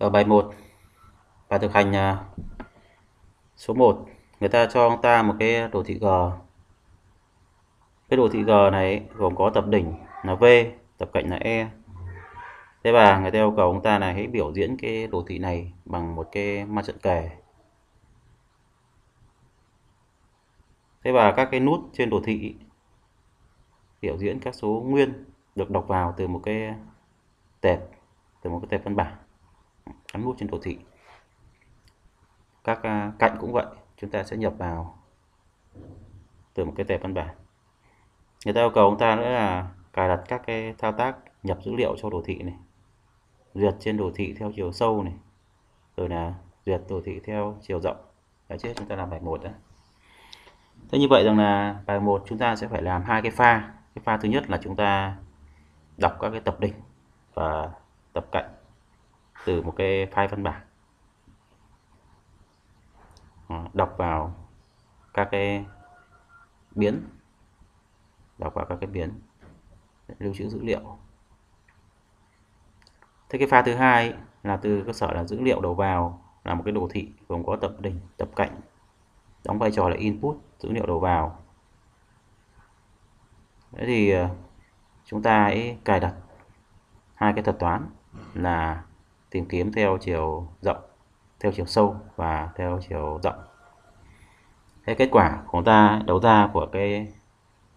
ở bài 1 bài thực hành à, số 1 người ta cho ông ta một cái đồ thị G. Cái đồ thị G này gồm có tập đỉnh là V, tập cạnh là E. Thế và người ta yêu cầu ông ta là hãy biểu diễn cái đồ thị này bằng một cái ma trận kề thế và các cái nút trên đồ thị biểu diễn các số nguyên được đọc vào từ một cái tệp, từ một cái tệp văn bản ấn nút trên đồ thị. Các à, cạnh cũng vậy, chúng ta sẽ nhập vào từ một cái tệp văn bản. Người ta yêu cầu chúng ta nữa là cài đặt các cái thao tác nhập dữ liệu cho đồ thị này, duyệt trên đồ thị theo chiều sâu này, rồi là duyệt đồ thị theo chiều rộng. Đấy chứ chúng ta làm bài một đó thế như vậy rằng là bài một chúng ta sẽ phải làm hai cái pha. Cái pha thứ nhất là chúng ta đọc các cái tập đỉnh và tập cạnh từ một cái file văn bản. Ờ, đọc vào các cái biến, đọc vào các cái biến, lưu trữ dữ liệu. Thế cái pha thứ hai là từ cơ sở là dữ liệu đầu vào, là một cái đồ thị, gồm có tập đỉnh, tập cạnh, đóng vai trò là input, dữ liệu đầu vào. Thế thì ờ, chúng ta hãy cài đặt hai cái thuật toán là tìm kiếm theo chiều rộng theo chiều sâu và theo chiều rộng. Thế kết quả của chúng ta đấu ra của cái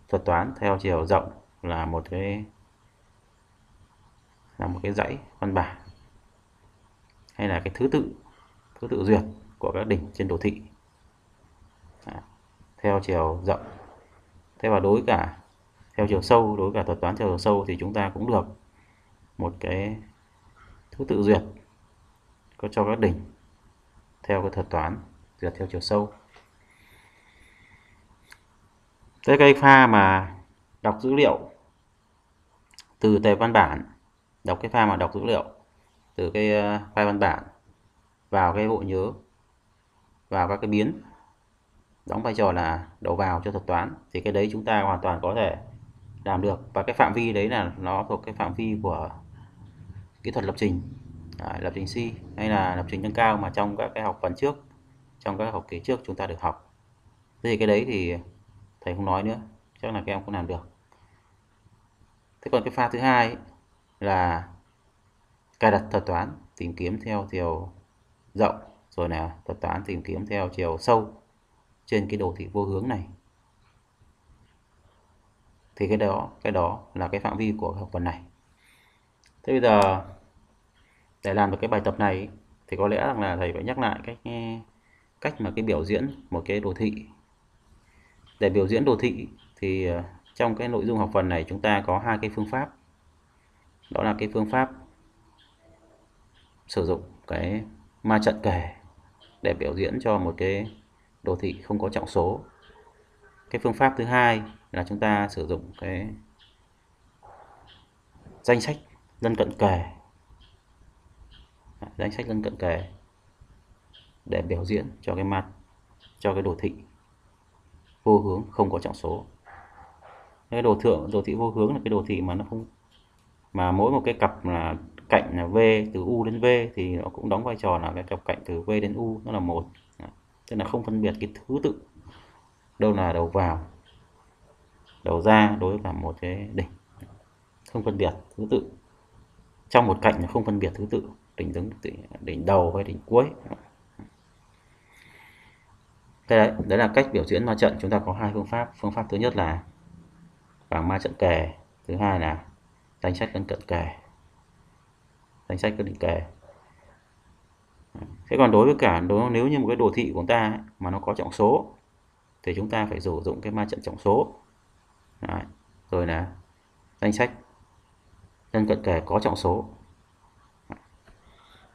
thuật toán theo chiều rộng là một cái là một cái dãy văn bản hay là cái thứ tự thứ tự duyệt của các đỉnh trên đồ thị. À, theo chiều rộng. Thế và đối cả theo chiều sâu đối cả thuật toán theo chiều sâu thì chúng ta cũng được một cái thứ tự duyệt, có cho các đỉnh theo cái thuật toán duyệt theo chiều sâu. Thế cái pha mà đọc dữ liệu từ tệp văn bản, đọc cái pha mà đọc dữ liệu từ cái ờ, file văn bản vào cái bộ nhớ, vào các cái biến, đóng vai trò là đầu vào cho thuật toán, thì cái đấy chúng ta hoàn toàn có thể làm được. Và cái phạm vi đấy là nó thuộc cái phạm vi của kỹ thuật lập trình. À, lập trình C hay là lập trình nâng cao mà trong các cái học phần trước trong các học kỳ trước chúng ta được học. Thế thì cái đấy thì thầy không nói nữa chắc là các em cũng làm được. Thế còn cái pha thứ hai là cài đặt thuật toán tìm kiếm theo chiều rộng rồi là thuật toán tìm kiếm theo chiều sâu trên cái đồ thị vô hướng này. Thì cái đó cái đó là cái phạm vi của học phần này thế bây giờ, để làm được cái bài tập này, thì có lẽ rằng là thầy phải nhắc lại cách cách mà cái biểu diễn một cái đồ thị. Để biểu diễn đồ thị thì ờ, trong cái nội dung học phần này chúng ta có hai cái phương pháp. Đó là cái phương pháp sử dụng cái ma trận kể để biểu diễn cho một cái đồ thị không có trọng số. Cái phương pháp thứ hai là chúng ta sử dụng cái danh sách lân cận kề. Danh sách lân cận kề để biểu diễn cho cái mặt, cho cái đồ thị. Vô hướng, không có trọng số. Cái đồ thượng, đồ thị vô hướng là cái đồ thị mà nó không, mà mỗi một cái cặp là cạnh là v từ u đến v thì nó cũng đóng vai trò là cái cặp cạnh từ v đến u, nó là một. Tức là không phân biệt cái thứ tự đâu là đầu vào, đầu ra đối với cả một cái đỉnh. Không phân biệt thứ tự trong một cạnh không phân biệt thứ tự, đỉnh đứng đỉnh đầu hay đỉnh cuối. Cái đấy đấy là cách biểu diễn ma trận. Chúng ta có hai phương pháp. Phương pháp thứ nhất là bảng ma trận kề thứ hai là danh sách lân cận kề danh sách cân định kề thế còn đối với cả, đối, nếu như một cái đồ thị của chúng ta mà nó có trọng số, thì chúng ta phải sử dụng cái ma trận trọng số. Đấy. rồi là danh sách nhân cận kề có trọng số.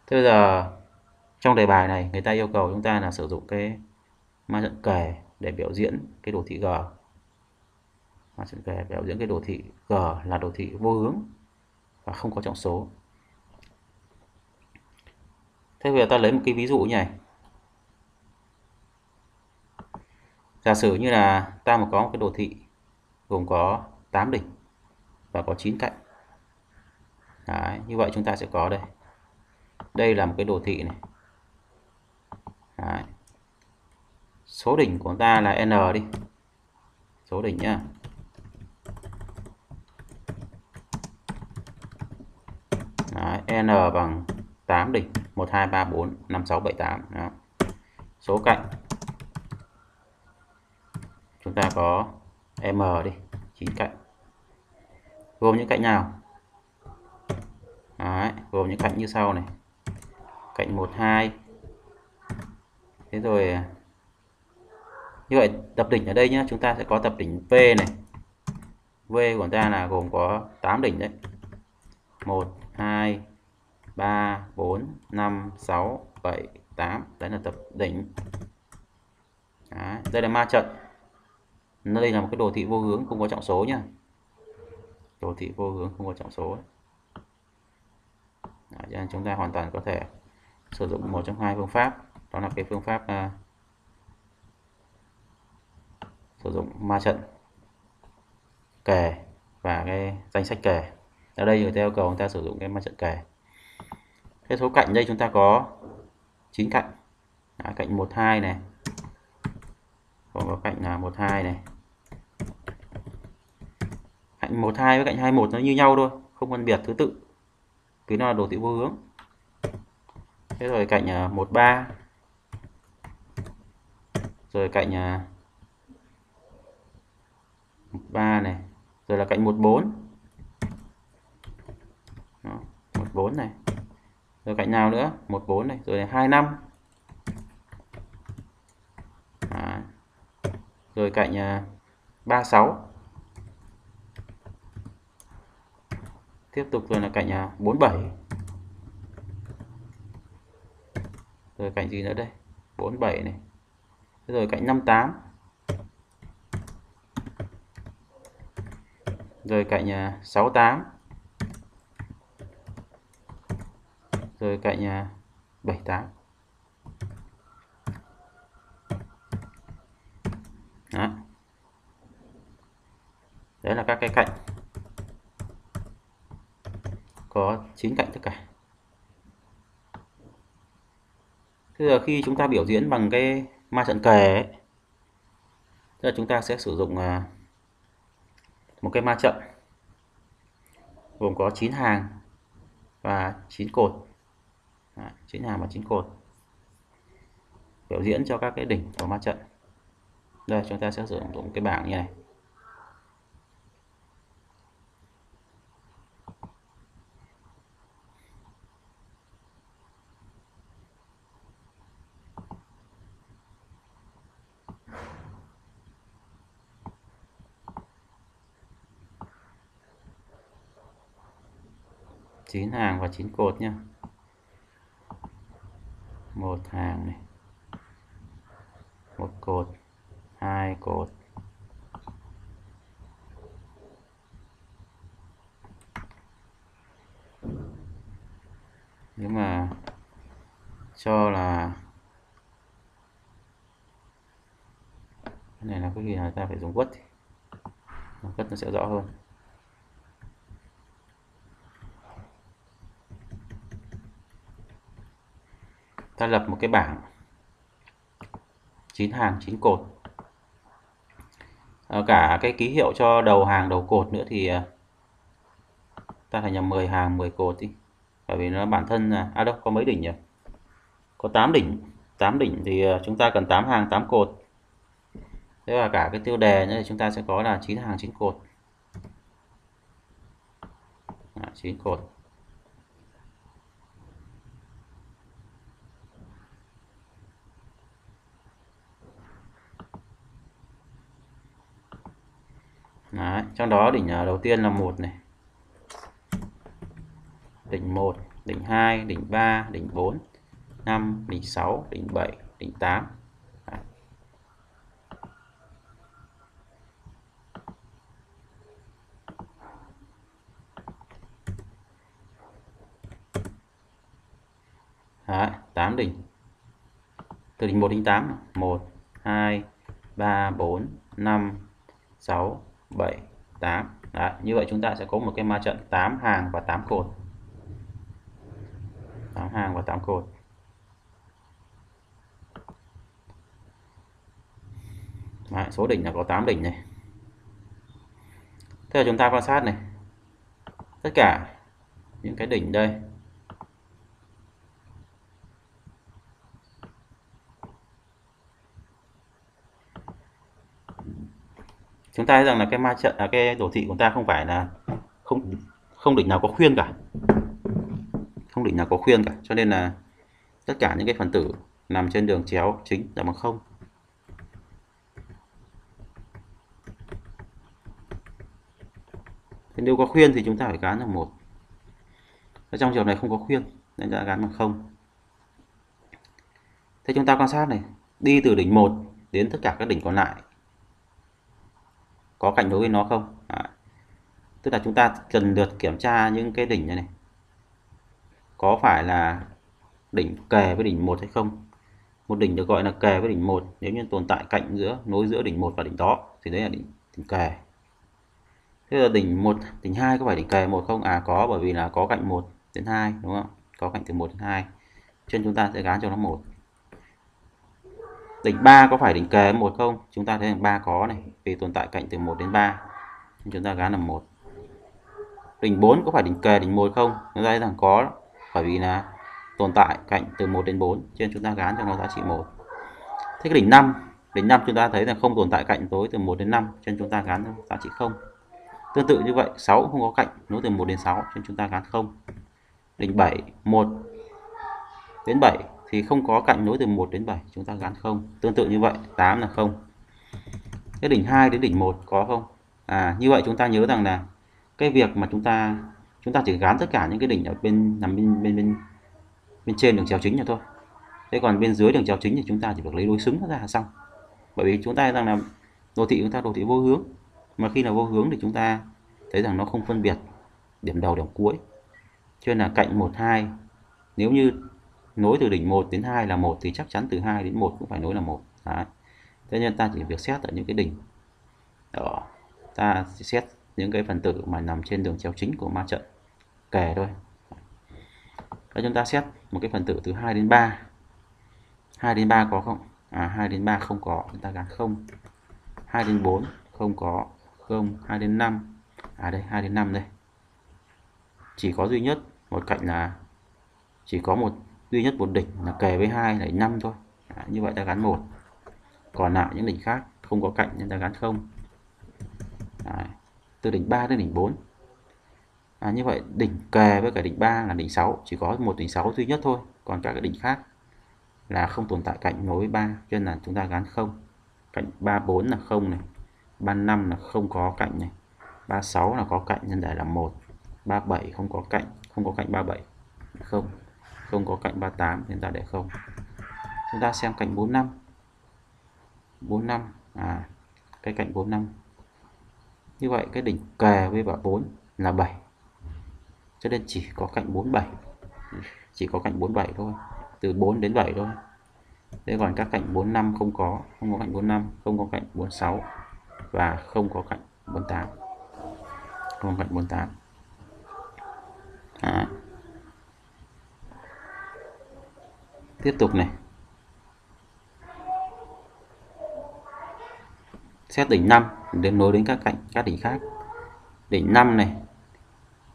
Thế bây giờ, trong đề bài này, người ta yêu cầu chúng ta là sử dụng cái ma trận kề để biểu diễn cái đồ thị g. Ma trận kề biểu diễn cái đồ thị g là đồ thị vô hướng và không có trọng số. Thế bây giờ ta lấy một cái ví dụ như này. Giả sử như là ta mà có một cái đồ thị gồm có 8 đỉnh và có 9 cạnh Đấy, như vậy chúng ta sẽ có đây. Đây là một cái đồ thị này. Đấy. số đỉnh của ta là n đi. Số đỉnh nhá. Đấy, n bằng 8 đỉnh. 1 2 3 4 5 6 7 8 Đó. số cạnh. Chúng ta có m đi 9 cạnh. Gồm những cạnh nào? Đấy, gồm những cạnh như sau này. Cạnh 1 2 thế rồi như vậy tập đỉnh ở đây nhá chúng ta sẽ có tập đỉnh V này. V của ta là gồm có 8 đỉnh đấy. 1 2 3 4 5 6 7 8 đấy là tập đỉnh. Đấy, đây là ma trận. Đây là một cái đồ thị vô hướng không có trọng số nhá. Đồ thị vô hướng không có trọng số. ấy đấy, cho nên chúng ta hoàn toàn có thể sử dụng một trong hai phương pháp. Đó là cái phương pháp uh, sử dụng ma trận kề và cái danh sách kề ở đây người ta yêu cầu chúng ta sử dụng cái ma trận kề cái số cạnh đây chúng ta có 9 cạnh. Đã, cạnh 12 này. Còn có cạnh là 12 này. Cạnh 12 với cạnh 21 nó như nhau thôi không phân biệt thứ tự cái nó là đồ thị vô hướng. Thế rồi cạnh à, 13 rồi cạnh à, 3 này. Rồi là cạnh 14 Đó, 14 này. Rồi cạnh nào nữa? 14 này. Rồi là 25 rồi cạnh à, 36 tiếp tục rồi là cạnh à, uh, 47 rồi cạnh gì nữa đây? 47 này. Rồi cạnh 58 rồi cạnh à, 68 rồi cạnh à, 78 Đó. đấy là các cái cạnh. Có 9 cạnh tất cả Thế giờ khi chúng ta biểu diễn bằng cái ma trận kề ấy, tức là chúng ta sẽ sử dụng à, một cái ma trận gồm có 9 hàng và 9 cột. Đấy, 9 hàng và 9 cột. Biểu diễn cho các cái đỉnh của ma trận. Đây chúng ta sẽ sử dụng cái bảng như này. Chín hàng và chín cột nhé một hàng này. Một cột, hai cột. Nếu mà cho là cái này là có gì là ta phải dùng quất quất nó sẽ rõ hơn. Ta lập một cái bảng. 9 hàng 9 cột. À, cả cái ký hiệu cho đầu hàng đầu cột nữa thì ờ, ta phải nhầm 10 hàng 10 cột đi. Bởi vì nó bản thân là à đâu có mấy đỉnh nhỉ? Có 8 đỉnh. 8 đỉnh thì ờ, chúng ta cần 8 hàng 8 cột. Thế và cả cái tiêu đề nữa thì chúng ta sẽ có là 9 hàng 9 cột. À, 9 cột. Đấy, trong đó đỉnh à, đầu tiên là một này. Đỉnh 1 đỉnh 2 đỉnh 3 đỉnh 4 5 đỉnh 6 đỉnh 7 đỉnh 8 Đấy. Đấy, 8 đỉnh. Từ đỉnh 1 đến 8 1 2 3 4 5 6 7 8 Đấy, như vậy chúng ta sẽ có một cái ma trận 8 hàng và 8 cột. 8 hàng và 8 cột. Đấy, số đỉnh là có 8 đỉnh này. Thế là chúng ta quan sát này. Tất cả những cái đỉnh đây chúng ta thấy rằng là cái ma trận là cái đồ thị của ta không phải là, không không đỉnh nào có khuyên cả. Không đỉnh nào có khuyên cả. Cho nên là tất cả những cái phần tử nằm trên đường chéo chính là bằng không. Thế nếu có khuyên thì chúng ta phải gán là một. Trong trường này không có khuyên, nên ta gán bằng không. Thế chúng ta quan sát này. Đi từ đỉnh 1 đến tất cả các đỉnh còn lại có cạnh nối với nó không? À, tức là chúng ta cần lượt kiểm tra những cái đỉnh này, này. Có phải là đỉnh kề với đỉnh 1 hay không? Một đỉnh được gọi là kề với đỉnh 1 nếu như tồn tại cạnh giữa nối giữa đỉnh 1 và đỉnh đó thì đấy là đỉnh, đỉnh kề. Thế là đỉnh 1 đỉnh 2 có phải đỉnh kề một không? À có bởi vì là có cạnh 1 đến 2 đúng không? Có cạnh từ 1 đến 2 trên chúng ta sẽ gán cho nó một đỉnh 3 có phải đỉnh kề một không? Chúng ta thấy là 3 có này, vì tồn tại cạnh từ 1 đến 3 chúng ta gán là 1. đỉnh 4 có phải đỉnh kề, đỉnh 1 không? Chúng ta thấy rằng có bởi vì là tồn tại cạnh từ 1 đến 4 trên chúng ta gán cho nó giá trị 1 thế cái đỉnh 5 đỉnh 5 chúng ta thấy là không tồn tại cạnh tối từ 1 đến 5 trên chúng ta gán cho giá trị 0 tương tự như vậy 6 không có cạnh nối từ 1 đến 6 trên chúng ta gán 0 đỉnh 7 1 đến 7 thì không có cạnh nối từ 1 đến 7 chúng ta gắn không. Tương tự như vậy 8 là không. Cái đỉnh 2 đến đỉnh 1 có không? À như vậy chúng ta nhớ rằng là cái việc mà chúng ta chúng ta chỉ gắn tất cả những cái đỉnh ở bên, nằm bên bên bên bên trên đường chéo chính là thôi. Thế còn bên dưới đường chéo chính thì chúng ta chỉ được lấy đối xứng nó ra là xong. Bởi vì chúng ta rằng là đồ thị chúng ta đồ thị vô hướng. Mà khi nào vô hướng thì chúng ta thấy rằng nó không phân biệt điểm đầu, điểm cuối. Cho nên là cạnh 1 2 nếu như nối từ đỉnh 1 đến 2 là 1 thì chắc chắn từ 2 đến 1 cũng phải nối là 1 Đấy. thế nên ta chỉ việc xét ở những cái đỉnh. Đó. Ta xét những cái phần tử mà nằm trên đường chéo chính của ma trận. Kề thôi. Và chúng ta xét một cái phần tử từ 2 đến 3 2 đến 3 có không? À 2 đến 3 không có. Chúng ta gắn không. 2 đến 4 không có. Không. 2 đến 5 à đây 2 đến 5 đây. Chỉ có duy nhất một cạnh là chỉ có một duy nhất một đỉnh là kề với hai là năm thôi. À, như vậy ta gắn một. Còn lại những đỉnh khác không có cạnh nên ta gắn không. Đấy. từ đỉnh 3 đến đỉnh 4 à, như vậy đỉnh kề với cả đỉnh 3 là đỉnh 6 chỉ có một đỉnh 6 duy nhất thôi còn các cái đỉnh khác là không tồn tại cạnh nối 3 cho nên là chúng ta gắn không. Cạnh 34 là không này 35 là không có cạnh này 36 là có cạnh nên để là một 37 không có cạnh không có cạnh 37 không không có cạnh 38 nên ta để không. Chúng ta xem cạnh 45 45 à cái cạnh 45 như vậy cái đỉnh kề với bảo 4 là 7 cho nên chỉ có cạnh 47 chỉ có cạnh 47 thôi. Từ 4 đến 7 thôi. Thế còn các cạnh 45 không có. Không có cạnh 45 không có cạnh 46 và không có cạnh 48 không có cạnh 48 à, tiếp tục này. Xét đỉnh 5 đến nối đến các cạnh, các đỉnh khác. Đỉnh 5 này,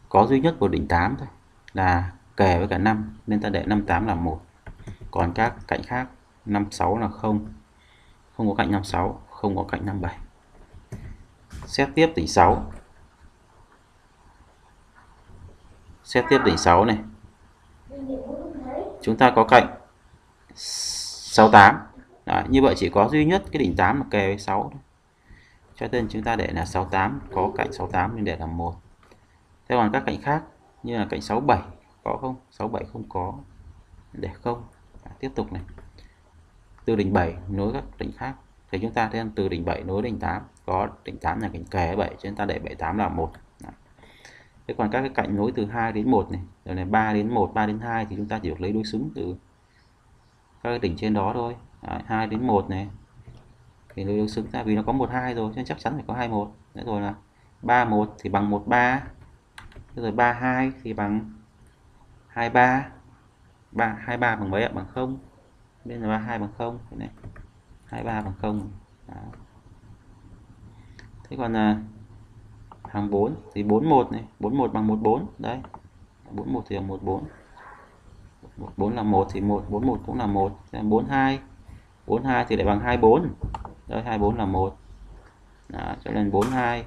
có duy nhất một đỉnh 8 thôi, là kề với cả 5 nên ta để 58 là 1 còn các cạnh khác 56 là 0 không có cạnh 56 không có cạnh 57 xét tiếp đỉnh 6 xét tiếp đỉnh 6 này. Chúng ta có cạnh 68 Đấy, như vậy chỉ có duy nhất cái đỉnh 8 là kề với 6 thôi. cho nên chúng ta để là 68 có cạnh 68 nên để là một. Thế còn các cạnh khác như là cạnh 67 có không? 67 không có để không. À, tiếp tục này. Từ đỉnh 7 nối các đỉnh khác. Thì chúng ta thêm từ đỉnh 7 nối đỉnh 8 có đỉnh 8 là cạnh kề 7 cho nên ta để 78 là một. Thế còn các cái cạnh nối từ 2 đến 1 này rồi này 3 đến 1 3 đến 2 thì chúng ta chỉ được lấy đối xứng từ các đỉnh trên đó thôi Đấy, 2 đến 1 này thì đối xứng ra vì nó có 12 rồi nên chắc chắn phải có 21 Đấy rồi là 31 thì bằng 1 3 rồi 32 thì bằng 23 3 23 bằng mấy ạ? Bằng 0. Bên là 32 bằng 0 thế này. 23 bằng 0. Đó. Thế còn là hàng 4 thì 41 này, 41 bằng 14. Đấy. 41 thì bằng 14. 4 là 1 thì 1 41 cũng là 1. 42. 42 thì lại bằng 24. đây 24 là 1. Đó, cho nên 42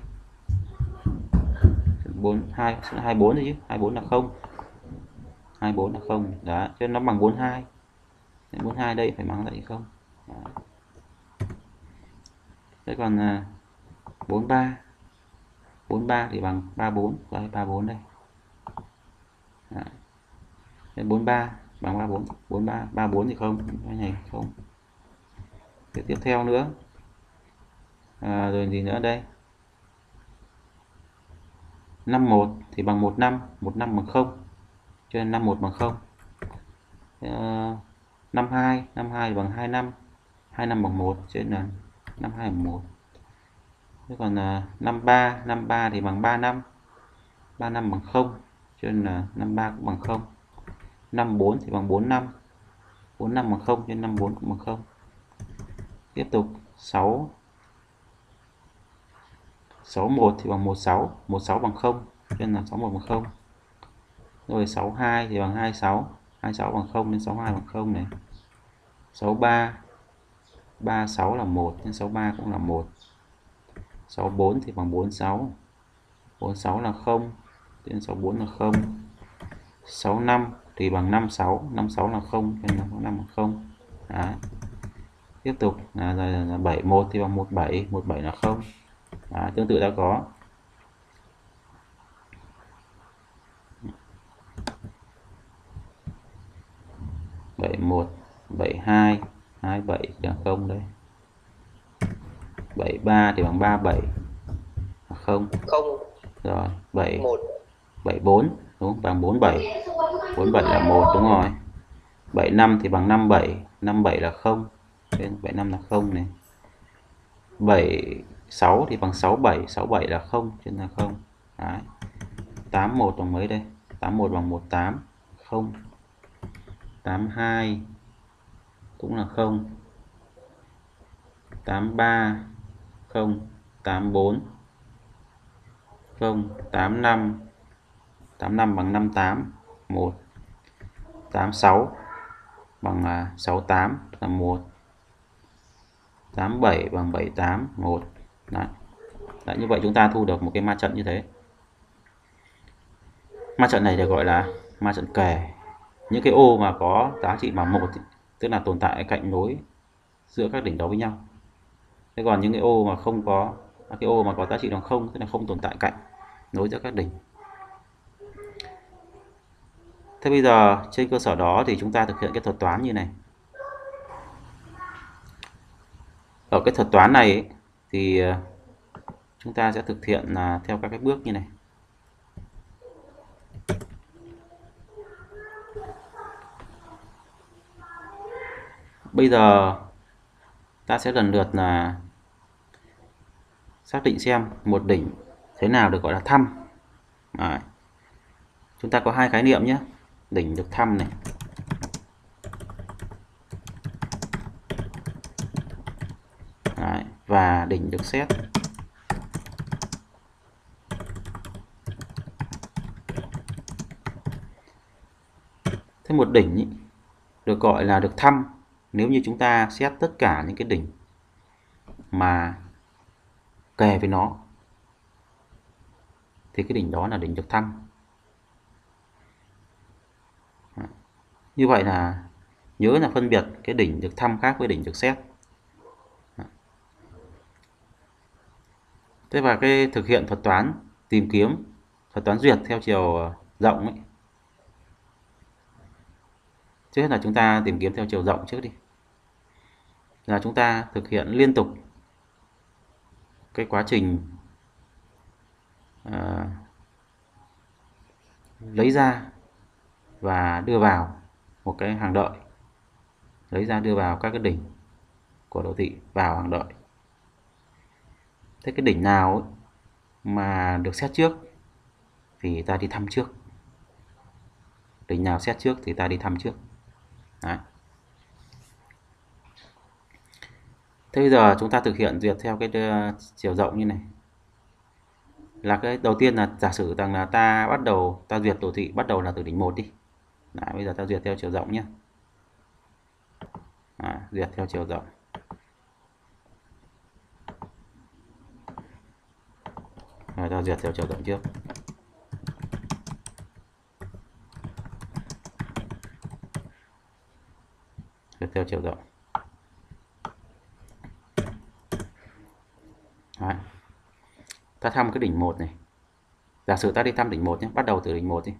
42 24 thôi chứ 24 là 0 24 là 0 đó cho nên nó bằng 42 42 đây phải bằng lại không đó. thế còn à, 43 43 thì bằng 34 đây 34 đây đó. 43 bằng 34 43 34 thì không cái này không. Cái tiếp theo nữa. À, rồi gì nữa đây? 51 thì bằng 15 15 bằng 0 cho nên 51 bằng 0 à, 52 52 bằng 25 25 bằng 1 cho nên là 52 bằng 1 thế còn à, 53 53 thì bằng 35 35 bằng 0 cho nên là 53 cũng bằng 0 54 thì bằng 45 45 bằng 0 cho 54 cũng bằng 0 tiếp tục 6 61 thì bằng 16 16 bằng 0 nên là 61 bằng 0 rồi 62 thì bằng 26 26 bằng 0 nên 62 bằng 0 này. 63 36 là 1 nên 63 cũng là 1 64 thì bằng 46 46 là 0 nên 64 là 0 65 thì bằng 56 56 là 0 nên 55 bằng 0 Đấy. tiếp tục là, là, là 71 thì bằng 17 17 là 0 Đấy, tương tự đã có. Bảy một bảy hai hai bảy là không đây bảy ba thì bằng ba bảy không. Không. Rồi bảy một. bảy bốn đúng bằng bốn bảy. Bốn bảy là 1 đúng rồi. Bảy năm thì bằng năm bảy. Năm bảy là không. Nên bảy năm là 0 này. 76 thì bằng 67 67 là 0 trên là 0 Đấy. 81 bằng mấy đây? 81 bằng 18 0 82 cũng là 0 83 0 84 0 85 85 bằng 58 1 86 bằng à, 68 là 1 87 bằng 78 1 Đấy. Đấy, như vậy chúng ta thu được một cái ma trận như thế. Ma trận này được gọi là ma trận kẻ những cái ô mà có giá trị bằng một tức là tồn tại cạnh nối giữa các đỉnh đó với nhau. Thế còn những cái ô mà không có cái ô mà có giá trị bằng không tức là không tồn tại cạnh nối giữa các đỉnh thế bây giờ trên cơ sở đó thì chúng ta thực hiện cái thuật toán như này. Ở cái thuật toán này ấy, thì ờ, chúng ta sẽ thực hiện là theo các cái bước như này. Bây giờ ta sẽ lần lượt là xác định xem một đỉnh thế nào được gọi là thăm. Đấy. chúng ta có hai khái niệm nhé đỉnh được thăm này. Đấy. và đỉnh được xét. Thế một đỉnh ý, được gọi là được thăm nếu như chúng ta xét tất cả những cái đỉnh mà kề với nó. Thì cái đỉnh đó là đỉnh được thăm. Như vậy là nhớ là phân biệt cái đỉnh được thăm khác với đỉnh được xét. Thế và cái thực hiện thuật toán tìm kiếm thuật toán duyệt theo chiều ờ, rộng ấy. Trước hết là chúng ta tìm kiếm theo chiều rộng trước đi. Là chúng ta thực hiện liên tục cái quá trình à, lấy ra và đưa vào một cái hàng đợi lấy ra đưa vào các cái đỉnh của đồ thị, vào hàng đợi thế cái đỉnh nào ấy mà được xét trước thì ta đi thăm trước đỉnh nào xét trước thì ta đi thăm trước Đấy. Thế bây giờ chúng ta thực hiện duyệt theo cái ờ, chiều rộng như này. Là cái đầu tiên là giả sử rằng là ta bắt đầu, ta duyệt đồ thị bắt đầu là từ đỉnh 1 đi. Đấy, bây giờ ta duyệt theo chiều rộng nhé. À, duyệt theo chiều rộng. Rồi ta duyệt theo chiều rộng trước. Duyệt theo chiều rộng. Đấy. Ta thăm cái đỉnh 1 này. Giả sử ta đi thăm đỉnh 1 nhé, bắt đầu từ đỉnh 1 đi.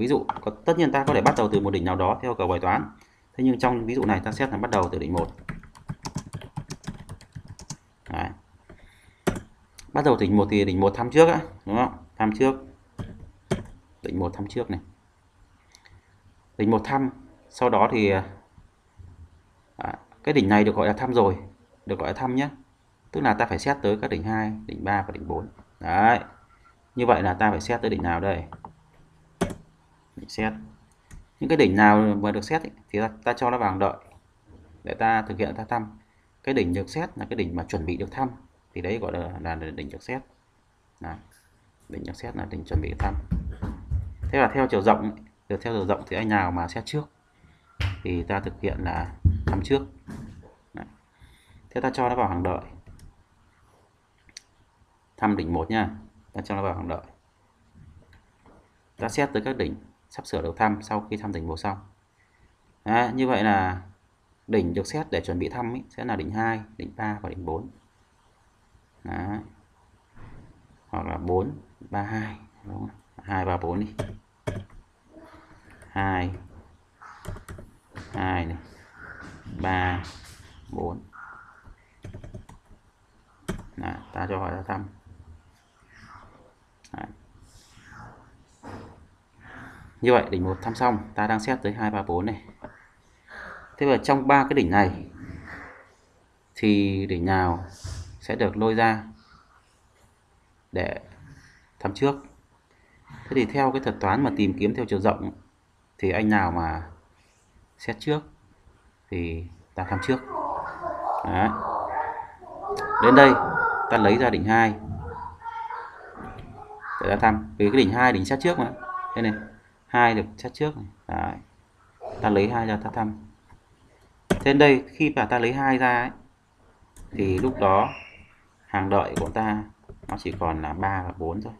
Ví dụ, có, tất nhiên ta có thể bắt đầu từ một đỉnh nào đó theo cầu bài toán. Thế nhưng trong ví dụ này ta xét là bắt đầu từ đỉnh 1. Đấy. Bắt đầu đỉnh 1 thì đỉnh 1 thăm trước á, đúng không? Thăm trước. Đỉnh 1 thăm trước này. Đỉnh 1 thăm, sau đó thì à, cái đỉnh này được gọi là thăm rồi, được gọi là thăm nhé. Tức là ta phải xét tới các đỉnh 2, đỉnh 3 và đỉnh 4. Đấy. Như vậy là ta phải xét tới đỉnh nào đây? Định xét. Những cái đỉnh nào mà được xét ấy, thì ta, ta cho nó vào hàng đợi để ta thực hiện ta thăm. Cái đỉnh được xét là cái đỉnh mà chuẩn bị được thăm thì đấy gọi là, là, đỉnh được xét. Đó. Đỉnh được xét là đỉnh chuẩn bị thăm. Thế là theo chiều rộng, được theo chiều rộng thì anh nào mà xét trước thì ta thực hiện là thăm trước. Đó. Thế ta cho nó vào hàng đợi thăm đỉnh 1 nha ta cho nó vào hàng đợi ta xét tới các đỉnh sắp sửa được thăm sau khi thăm đỉnh 1 xong à, như vậy là đỉnh được xét để chuẩn bị thăm ý, sẽ là đỉnh 2, đỉnh 3 và đỉnh 4 Đấy. hoặc là 4, 3, 2 đúng không? 2, 3, 4 đi. 2 2 này. 3 4 Đấy, ta cho hỏi ra thăm Đấy. Như vậy đỉnh 1 thăm xong, ta đang xét tới 2 3 4 này. Thế và trong ba cái đỉnh này thì đỉnh nào sẽ được lôi ra để thăm trước. Thế thì theo cái thuật toán mà tìm kiếm theo chiều rộng thì anh nào mà xét trước thì ta thăm trước. Đấy. Đến đây ta lấy ra đỉnh 2 để ta thăm vì cái đỉnh 2 đỉnh xét trước mà đây này hai được sát trước này. Đấy. ta lấy hai ra ta thăm trên đây khi mà ta lấy hai ra ấy, thì lúc đó hàng đợi của ta nó chỉ còn là 3 và 4 thôi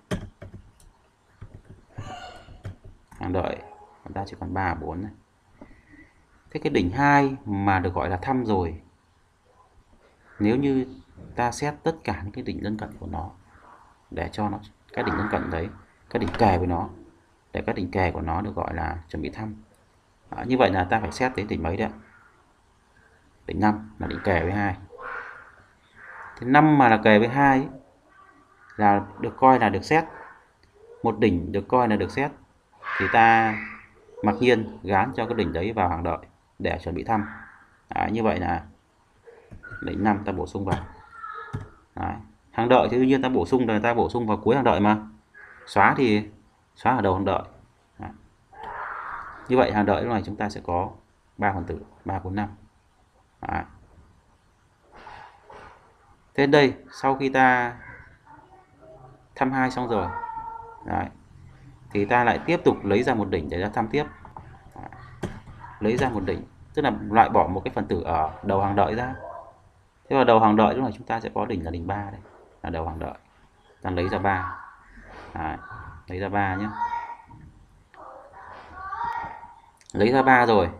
hàng đợi của ta chỉ còn 3 và 4 này thế cái đỉnh 2 mà được gọi là thăm rồi nếu như ta xét tất cả những cái đỉnh lân cận của nó để cho nó các đỉnh lân cận đấy các đỉnh kề với nó để các đỉnh kề của nó được gọi là chuẩn bị thăm. À, như vậy là ta phải xét đến đỉnh mấy đấy đỉnh 5 là đỉnh kề với hai. Thì năm mà là kề với hai là được coi là được xét. Một đỉnh được coi là được xét. Thì ta mặc nhiên gán cho cái đỉnh đấy vào hàng đợi để chuẩn bị thăm. À, như vậy là đỉnh 5 ta bổ sung vào. Đấy hàng đợi thì đương nhiên ta bổ sung là ta bổ sung vào cuối hàng đợi mà. Xóa thì xóa ở đầu hàng đợi Đấy. như vậy hàng đợi lúc này chúng ta sẽ có 3 phần tử 3 4 5 Đấy. thế đây, sau khi ta thăm hai xong rồi, Đấy. thì ta lại tiếp tục lấy ra một đỉnh để ra thăm tiếp Đấy. lấy ra một đỉnh, tức là loại bỏ một cái phần tử ở đầu hàng đợi ra thế vào đầu hàng đợi lúc này chúng ta sẽ có đỉnh là đỉnh 3 đây, là đầu hàng đợi ta lấy ra ba lấy ra ba nhé lấy ra ba rồi.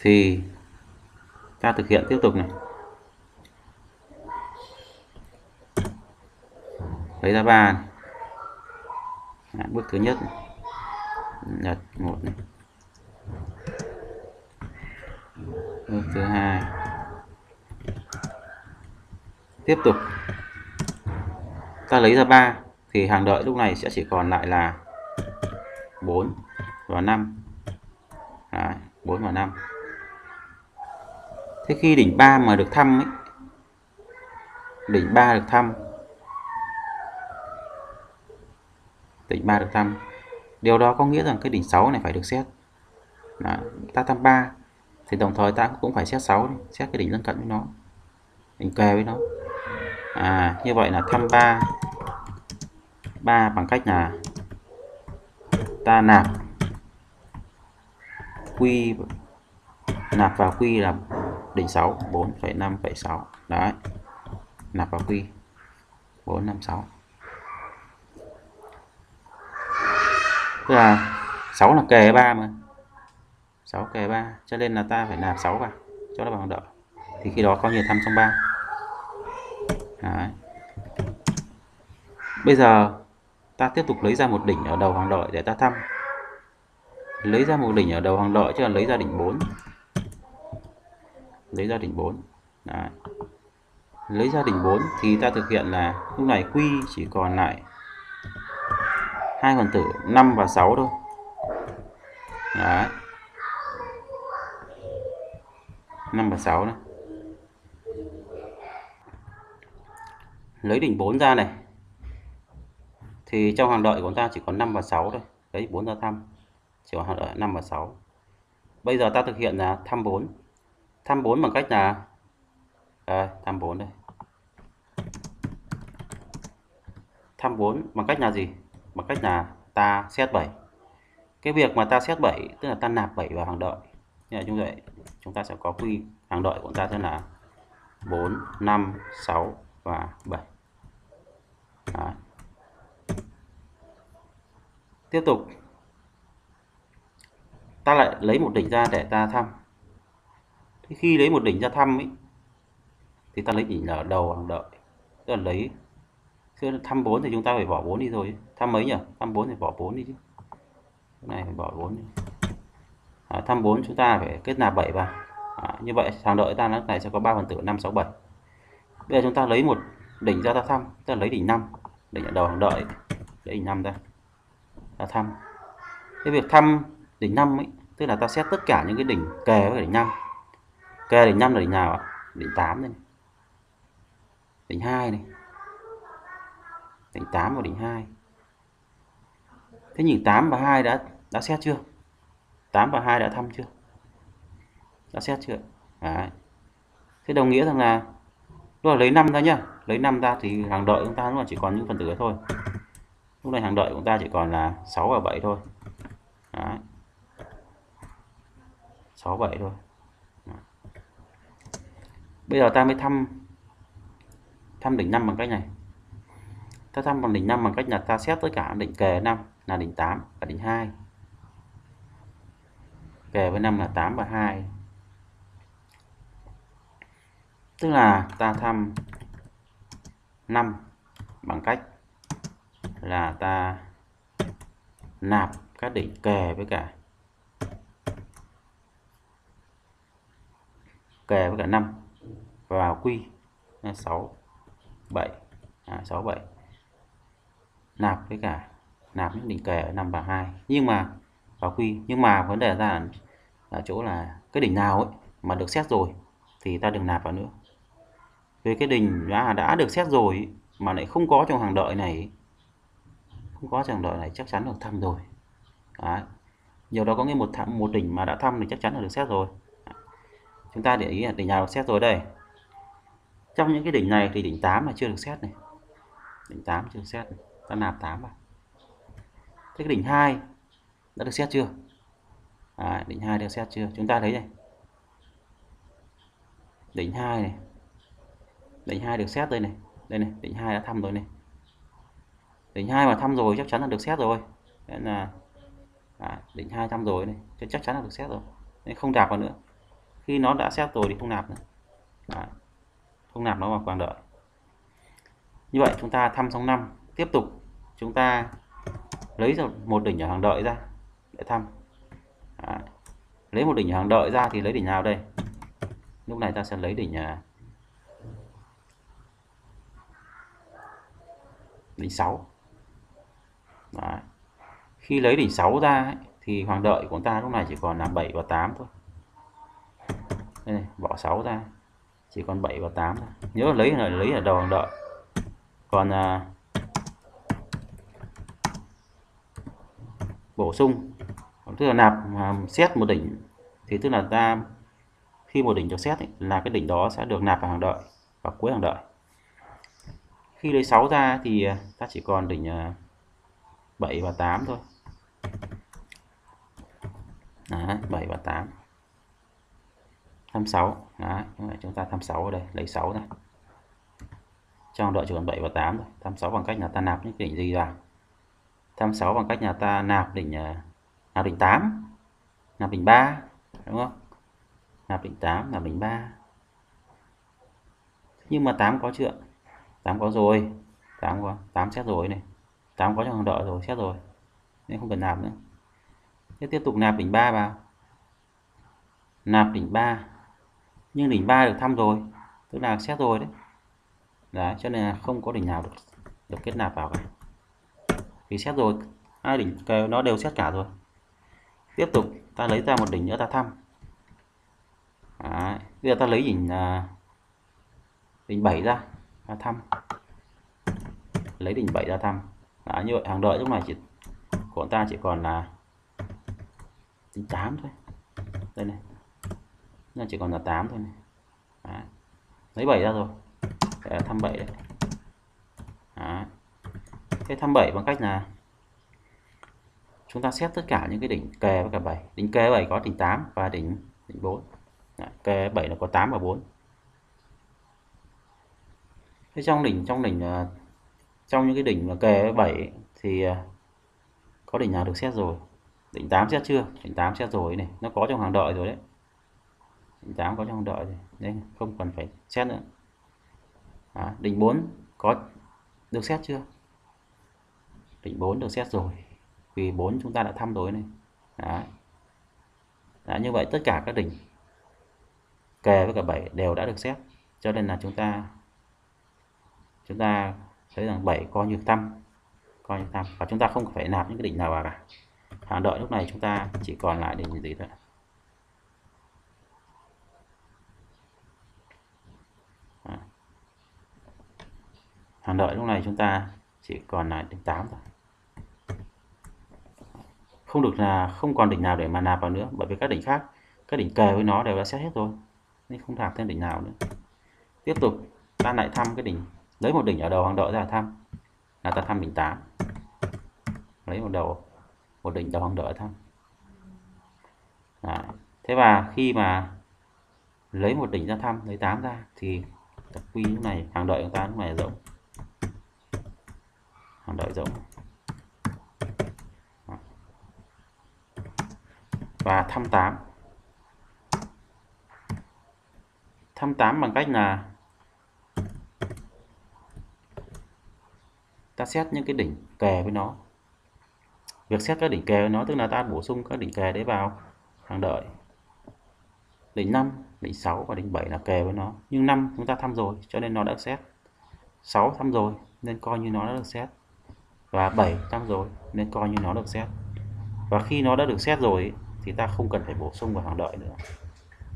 Thì ta thực hiện tiếp tục này. Lấy ra ba bước thứ nhất nhật một này. bước thứ hai. Tiếp tục. Ta lấy ra 3 thì hàng đợi lúc này sẽ chỉ còn lại là 4 và 5 Đấy, 4 và 5 thế khi đỉnh 3 mà được thăm ấy đỉnh 3 được thăm. Đỉnh 3 được thăm. Điều đó có nghĩa rằng cái đỉnh 6 này phải được xét. Đó. ta thăm 3 thì đồng thời ta cũng phải xét 6 xét cái đỉnh lân cận với nó đỉnh kề với nó. À như vậy là thăm 3 3 bằng cách là ta nạp quy nạp vào quy là đỉnh 6 4,5,6 đấy nạp vào quy 456 tức là 6 là kề 3 mà. 6 kề 3 cho nên là ta phải nạp 6 vào cho nó bằng đợi thì khi đó có nhiều thăm trong 3 Đấy. bây giờ ta tiếp tục lấy ra một đỉnh ở đầu hàng đội để ta thăm. Lấy ra một đỉnh ở đầu hàng đội chứ là lấy ra đỉnh 4 lấy ra đỉnh 4 Đấy. lấy ra đỉnh 4 thì ta thực hiện là lúc này quy chỉ còn lại hai phần tử 5 và 6 thôi. Đấy. 5 và 6 này lấy đỉnh 4 ra này thì trong hàng đợi của chúng ta chỉ có 5 và 6 thôi. Đấy 4 ra thăm. Chỉ có hàng đợi 5 và 6 bây giờ ta thực hiện là thăm 4 thăm 4 bằng cách là à, thăm 4 đây. Thăm 4 bằng cách là gì? Bằng cách là ta xét 7 cái việc mà ta xét 7 tức là ta nạp 7 vào hàng đợi. Như vậy như vậy chúng ta sẽ có quy hàng đợi của chúng ta sẽ là 4 5 6 và 7 Đấy tiếp tục. Ta lại lấy một đỉnh ra để ta thăm. Thì khi lấy một đỉnh ra thăm ấy thì ta lấy đỉnh ở đầu hàng đợi. Tức là lấy chứ thăm 4 thì chúng ta phải bỏ 4 đi rồi thăm mấy nhỉ? Thăm 4 thì bỏ 4 đi chứ. Cái này phải bỏ 4 đi. À, thăm 4 chúng ta phải kết nạp 7 vào. À, như vậy hàng đợi ta lúc này sẽ có 3 phần tử 5 6 7 bây giờ chúng ta lấy một đỉnh ra ta thăm tức là lấy đỉnh 5 đỉnh ở đầu hàng đợi. Lấy đỉnh 5 ra ta thăm. Cái việc thăm đỉnh 5 ấy, tức là ta xét tất cả những cái đỉnh kề với đỉnh 5 kề đỉnh 5 là đỉnh nào ạ? Đỉnh 8 này. Đỉnh 2 này. Đỉnh 8 và đỉnh 2 thế nhìn 8 và 2 đã đã xét chưa? 8 và 2 đã thăm chưa? Đã xét chưa? Đấy. thế đồng nghĩa rằng là lúc là lấy 5 ra nhá. Lấy 5 ra thì hàng đợi chúng ta nó chỉ còn những phần tử thôi lúc này hàng đợi chúng ta chỉ còn là 6 và 7 thôi. Đấy. 6 7 thôi. Đấy. bây giờ ta mới thăm thăm đỉnh 5 bằng cách này. Ta thăm bằng đỉnh 5 bằng cách là ta xét tất cả đỉnh kề 5 là đỉnh 8 và đỉnh 2 kề với 5 là 8 và 2 tức là ta thăm 5 bằng cách là ta nạp các đỉnh kề với cả kề với cả 5 vào quy. 6 7 à, 6 7 nạp với cả nạp những đỉnh kề ở 5 và 2 nhưng mà vào quy. Nhưng mà vấn đề ra là, là chỗ là cái đỉnh nào ấy mà được xét rồi thì ta đừng nạp vào nữa. Về cái đỉnh đã, đã được xét rồi mà lại không có trong hàng đợi này không có trong hàng đợi này chắc chắn được thăm rồi. Đấy. nhiều đó có nghĩa một thăm, một đỉnh mà đã thăm thì chắc chắn là được xét rồi. Chúng ta để ý là đỉnh nào được xét rồi đây. Trong những cái đỉnh này thì đỉnh 8 là chưa được xét này. Đỉnh 8 chưa được xét này. ta nạp 8 vào. Thế cái đỉnh 2 đã được xét chưa? Đấy, đỉnh 2 được xét chưa? Chúng ta thấy này. Đỉnh 2 này. Đỉnh 2 được xét đây này. Đây này đỉnh 2 đã thăm rồi này đỉnh hai mà thăm rồi chắc chắn là được xét rồi. Nên là à, đỉnh hai thăm rồi này chắc chắn là được xét rồi. Nên không đạp vào nữa. Khi nó đã xét rồi thì không nạp nữa. À, không nạp nó vào quảng đợi. Như vậy chúng ta thăm xong năm tiếp tục chúng ta lấy ra một đỉnh ở hàng đợi ra để thăm. À, lấy một đỉnh ở hàng đợi ra thì lấy đỉnh nào đây? Lúc này ta sẽ lấy đỉnh à, đỉnh 6 Đấy. khi lấy đỉnh 6 ra ấy, thì hoàng đợi của chúng ta lúc này chỉ còn là 7 và 8 thôi đây này, bỏ 6 ra chỉ còn 7 và 8 thôi. nhớ lấy là lấy ở đầu hoàng đợi còn à, bổ sung tức là nạp à, xét một đỉnh thì tức là ta khi một đỉnh được xét ấy, là cái đỉnh đó sẽ được nạp vào hàng đợi và cuối hàng đợi khi lấy 6 ra thì à, ta chỉ còn đỉnh à, 7 và 8 thôi. Đấy, 7 và 8 thăm 6 Đấy, chúng ta 26 ở đây lấy 6 ra. Trong đợi chỉ còn 7 và 8 thôi. Thăm 6 bằng cách là ta nạp những đỉnh gì vào? Thăm 6 bằng cách là ta nạp đỉnh ờ, nạp đỉnh 8 nạp đỉnh 3 đúng không? Nạp đỉnh 8 nạp đỉnh 3 nhưng mà 8 có chưa? 8 có rồi. 8 có 8 xét rồi này. 8 có trong hàng đợi rồi xét rồi. Nên không cần nạp nữa. Thế tiếp tục nạp đỉnh 3 vào. Nạp đỉnh 3 nhưng đỉnh 3 được thăm rồi, tức là xét rồi đấy. Đấy, cho nên là không có đỉnh nào được được kết nạp vào cả. Vì xét rồi, hai đỉnh nó đều xét cả rồi. Tiếp tục, ta lấy ra một đỉnh nữa ta thăm. Đấy. bây giờ ta lấy đỉnh à, đỉnh 7 ra, ta thăm. Lấy đỉnh 7 ra thăm. Đó, như vậy hàng đợi lúc này chỉ của ta chỉ còn là 8 thôi. Đây này. Nó chỉ còn là 8 thôi này. Đó. lấy 7 ra rồi. Để thăm 7 đấy Đó. thế thăm 7 bằng cách là chúng ta xét tất cả những cái đỉnh kề với cả 7 đỉnh kề 7 có đỉnh 8 và đỉnh đỉnh 4 Đó. kề 7 là có 8 và 4 thế trong đỉnh trong đỉnh ờ, trong những cái đỉnh mà kề với 7 thì à, có đỉnh nào được xét rồi? Đỉnh 8 xét chưa? Đỉnh 8 xét rồi này nó có trong hàng đợi rồi đấy. Đỉnh 8 có trong hàng đợi rồi nên không cần phải xét nữa. À, đỉnh 4 có được xét chưa? Đỉnh 4 được xét rồi vì 4 chúng ta đã thăm rồi này. Đấy. Đã, như vậy tất cả các đỉnh kề với cả 7 đều đã được xét. Cho nên là chúng ta chúng ta thấy rằng 7 coi như thăm coi như thăm và chúng ta không phải nạp những cái đỉnh nào vào cả. Hàng đợi lúc này chúng ta chỉ còn lại đỉnh gì thôi. Hàng đợi lúc này chúng ta chỉ còn lại đỉnh 8 thôi. Không được là không còn đỉnh nào để mà nạp vào nữa, bởi vì các đỉnh khác, các đỉnh kề với nó đều đã xét hết rồi, nên không nạp thêm đỉnh nào nữa. Tiếp tục, ta lại thăm cái đỉnh lấy một đỉnh ở đầu hàng đội ra thăm. Là ta thăm đỉnh 8 lấy một đầu, một đỉnh đầu hàng đội thăm. Đấy. thế và khi mà lấy một đỉnh ra thăm, lấy 8 ra, thì tập quy lúc này, hàng đợi chúng ta lúc này rộng. Hàng đợi rộng. Và thăm 8 thăm 8 bằng cách là xét những cái đỉnh kè với nó. Việc xét các đỉnh kè với nó tức là ta bổ sung các đỉnh kè đấy vào hàng đợi. Đỉnh 5 đỉnh 6 và đỉnh 7 là kè với nó. Nhưng 5 chúng ta thăm rồi cho nên nó đã xét. 6 thăm rồi nên coi như nó đã được xét. Và 7 thăm rồi nên coi như nó được xét. Và khi nó đã được xét rồi thì ta không cần phải bổ sung vào hàng đợi nữa.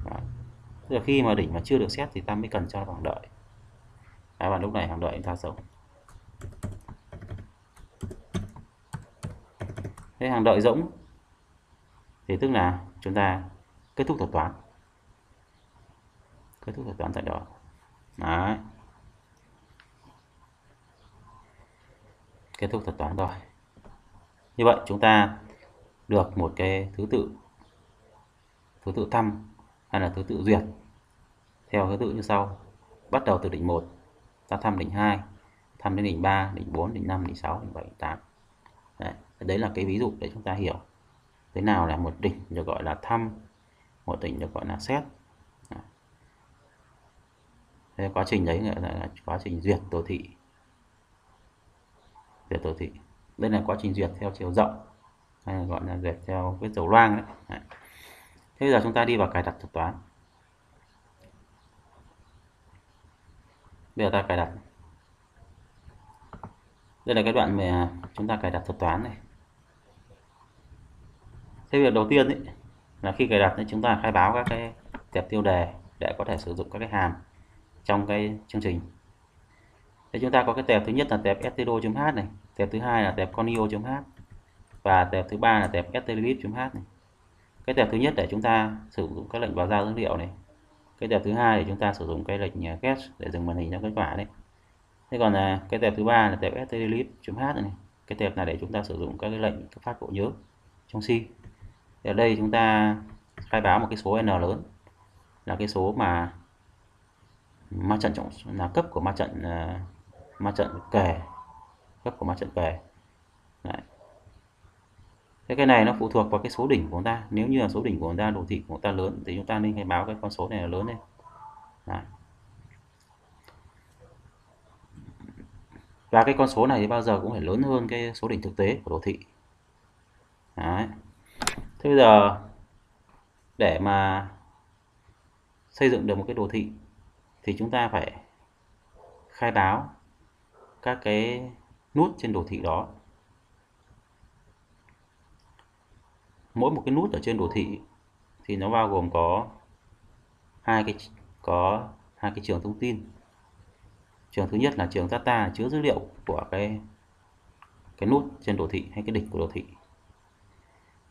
Đó. Tức là khi mà đỉnh mà chưa được xét thì ta mới cần cho vào hàng đợi. Đấy, và lúc này hàng đợi chúng ta sống. Thế hàng đợi rỗng. Thì tức là chúng ta kết thúc thuật toán. Kết thúc thuật toán tại đó. Đấy. kết thúc thuật toán rồi. Như vậy chúng ta được một cái thứ tự thứ tự thăm hay là thứ tự duyệt. Theo thứ tự như sau. Bắt đầu từ đỉnh 1 ta thăm đỉnh 2 thăm đến đỉnh 3 đỉnh 4 đỉnh 5 đỉnh 6 đỉnh 7 đỉnh 8 đấy, là cái ví dụ để chúng ta hiểu thế nào là một đỉnh được gọi là thăm một đỉnh được gọi là xét thế quá trình đấy gọi là quá trình duyệt đồ thị duyệt đồ thị đây là quá trình duyệt theo chiều rộng hay gọi là duyệt theo cái dấu loang đấy. đấy. Thế bây giờ chúng ta đi vào cài đặt thuật toán. Bây giờ ta cài đặt. Đây là cái đoạn mà chúng ta cài đặt thuật toán này. Thế việc đầu tiên ấy, là khi cài đặt thì chúng ta khai báo các cái tệp tiêu đề để có thể sử dụng các cái hàm trong cái chương trình. Thế chúng ta có cái tệp thứ nhất là tệp stdo h này, tệp thứ hai là tệp conio.h và tệp thứ ba là tệp stlib h này. Cái tệp thứ nhất để chúng ta sử dụng các lệnh vào giao dữ liệu này cái tệp thứ hai để chúng ta sử dụng cái lệnh à, get để dừng màn hình trong kết quả đấy. Thế còn là cái tệp thứ ba là tệp stlib h này cái tệp là để chúng ta sử dụng các cái lệnh các phát bộ nhớ trong C ở đây chúng ta khai báo một cái số n lớn là cái số mà ma trận trọng là cấp của ma trận uh, ma trận kề cấp của ma trận kề Đấy. Thế cái này nó phụ thuộc vào cái số đỉnh của chúng ta nếu như là số đỉnh của chúng ta đồ thị của chúng ta lớn thì chúng ta nên khai báo cái con số này là lớn lên Đấy. và cái con số này thì bao giờ cũng phải lớn hơn cái số đỉnh thực tế của đồ thị Đấy thế bây giờ, để mà xây dựng được một cái đồ thị, thì chúng ta phải khai báo các cái nút trên đồ thị đó. Mỗi một cái nút ở trên đồ thị thì nó bao gồm có hai cái, có hai cái trường thông tin. Trường thứ nhất là trường data chứa dữ liệu của cái cái nút trên đồ thị hay cái đỉnh của đồ thị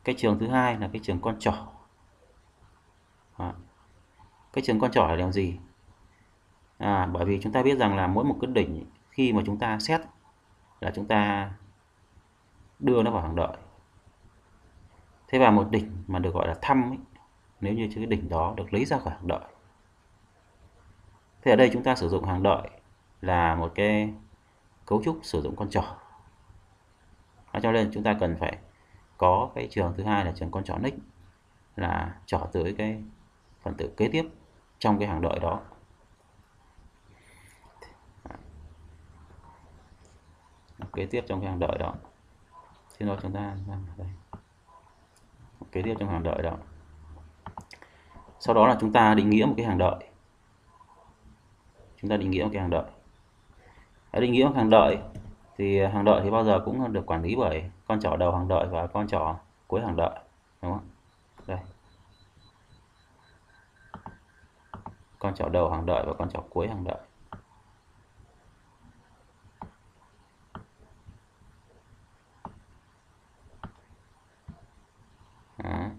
cái trường thứ hai là cái trường con trỏ à, cái trường con trỏ là điều gì? À, bởi vì chúng ta biết rằng là mỗi một cái đỉnh khi mà chúng ta xét là chúng ta đưa nó vào hàng đợi. Thế và một đỉnh mà được gọi là thăm ấy, nếu như cái đỉnh đó được lấy ra khỏi hàng đợi. Thế ở đây chúng ta sử dụng hàng đợi là một cái cấu trúc sử dụng con trỏ cho nên chúng ta cần phải có cái trường thứ hai là trường con chó nick, là trỏ tới cái phần tử kế tiếp trong cái hàng đợi đó. Kế tiếp trong cái hàng đợi đó. Xin lỗi chúng ta đây. Kế tiếp trong hàng đợi đó. Sau đó là chúng ta định nghĩa một cái hàng đợi chúng ta định nghĩa một cái hàng đợi ở định nghĩa một hàng đợi thì hàng đợi thì bao giờ cũng được quản lý bởi con trỏ đầu hàng đợi và con trỏ cuối hàng đợi, đúng không? Đây. Con trỏ đầu hàng đợi và con trỏ cuối hàng đợi. Đấy.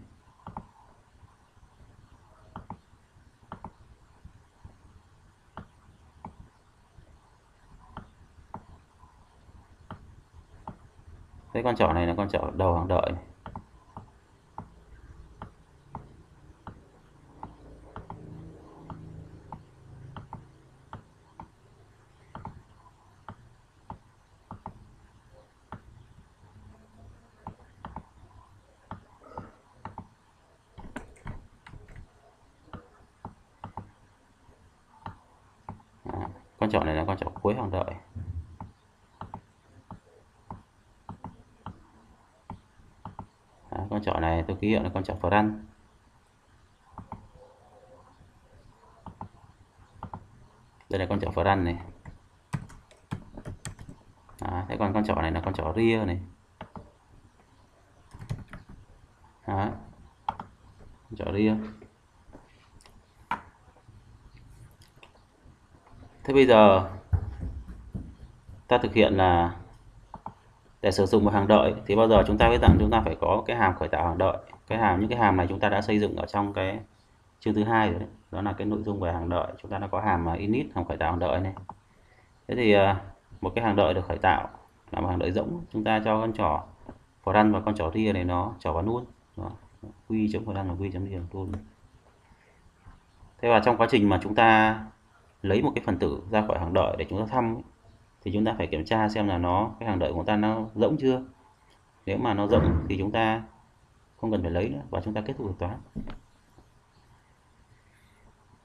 Cái con trỏ này là con trỏ đầu hàng đợi này. con trỏ này là con trỏ cuối hàng đợi Đó, con trỏ này tôi ký hiệu đây là con trỏ Fran này. Đó, thế còn con trỏ này là con trỏ ria này. Đó. con trỏ ria. Thế bây giờ ta thực hiện là để sử dụng một hàng đợi thì bao giờ chúng ta biết rằng chúng ta phải có cái hàm khởi tạo hàng đợi cái hàm những cái hàm này chúng ta đã xây dựng ở trong cái chương thứ hai rồi đấy đó là cái nội dung về hàng đợi. Chúng ta đã có hàm init hàm khởi tạo hàng đợi này. Thế thì à, một cái hàng đợi được khởi tạo là một hàng đợi rỗng. Chúng ta cho con trỏ for run và con trỏ ria này nó trỏ vào luôn. Quy chấm for run và quy chấm ria luôn. Thế và trong quá trình mà chúng ta lấy một cái phần tử ra khỏi hàng đợi để chúng ta thăm ấy, thì chúng ta phải kiểm tra xem là nó cái hàng đợi của chúng ta nó rỗng chưa? Nếu mà nó rỗng thì chúng ta không cần phải lấy nữa và chúng ta kết thúc thuật toán.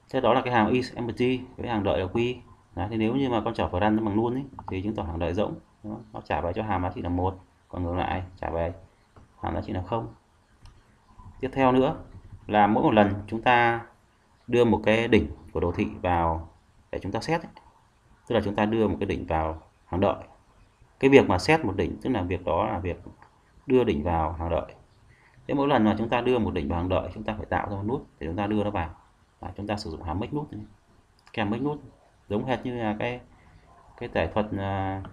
Thế đó là cái hàng is empty với hàng đợi là quy. Đó, thì nếu như mà con trỏ phải nó bằng luôn ấy, thì chứng tỏ hàng đợi rỗng đó, nó trả về cho hàm giá trị là một còn ngược lại trả về hàm giá trị là không. Tiếp theo nữa là mỗi một lần chúng ta đưa một cái đỉnh của đồ thị vào để chúng ta xét ấy. tức là chúng ta đưa một cái đỉnh vào hàng đợi. Cái việc mà xét một đỉnh tức là việc đó là việc đưa đỉnh vào hàng đợi thế mỗi lần mà chúng ta đưa một đỉnh vào hàng đợi chúng ta phải tạo ra một nút để chúng ta đưa nó vào. Và chúng ta sử dụng hàm make nút này. kèm make nút giống hệt như là cái cái giải thuật uh,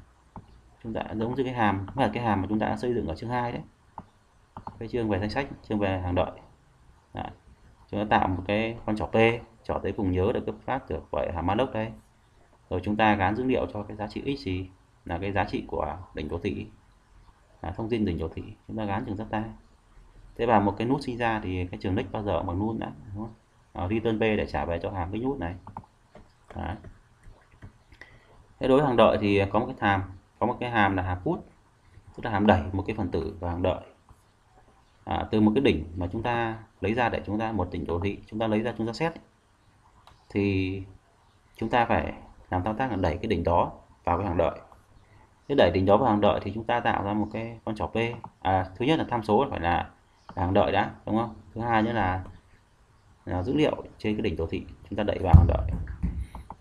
chúng ta giống như cái hàm mà cái hàm mà chúng ta đã xây dựng ở chương 2 đấy. Cái chương về danh sách chương về hàng đợi. Đấy. chúng ta tạo một cái con trỏ p trỏ tới cùng nhớ được cấp phát được gọi hàm malloc đây. Rồi chúng ta gán dữ liệu cho cái giá trị x gì là cái giá trị của đỉnh đô thị là thông tin đỉnh đô thị chúng ta gán trường data thế và một cái nút sinh ra thì cái trường nick bao giờ bằng nút đã đúng không? Đó, return b để trả về cho hàm cái nút này Đấy. thế đối với hàng đợi thì có một cái hàm có một cái hàm là hàm put tức là hàm đẩy một cái phần tử vào hàng đợi à, từ một cái đỉnh mà chúng ta lấy ra để chúng ta một đỉnh đồ thị chúng ta lấy ra chúng ta xét thì chúng ta phải làm thao tác là đẩy cái đỉnh đó vào cái hàng đợi thế đẩy đỉnh đó vào hàng đợi thì chúng ta tạo ra một cái con trỏ p à, thứ nhất là tham số phải là hàng đợi đã đúng không? Thứ hai nữa là, là dữ liệu trên cái đỉnh đồ thị chúng ta đẩy vào hàng đợi.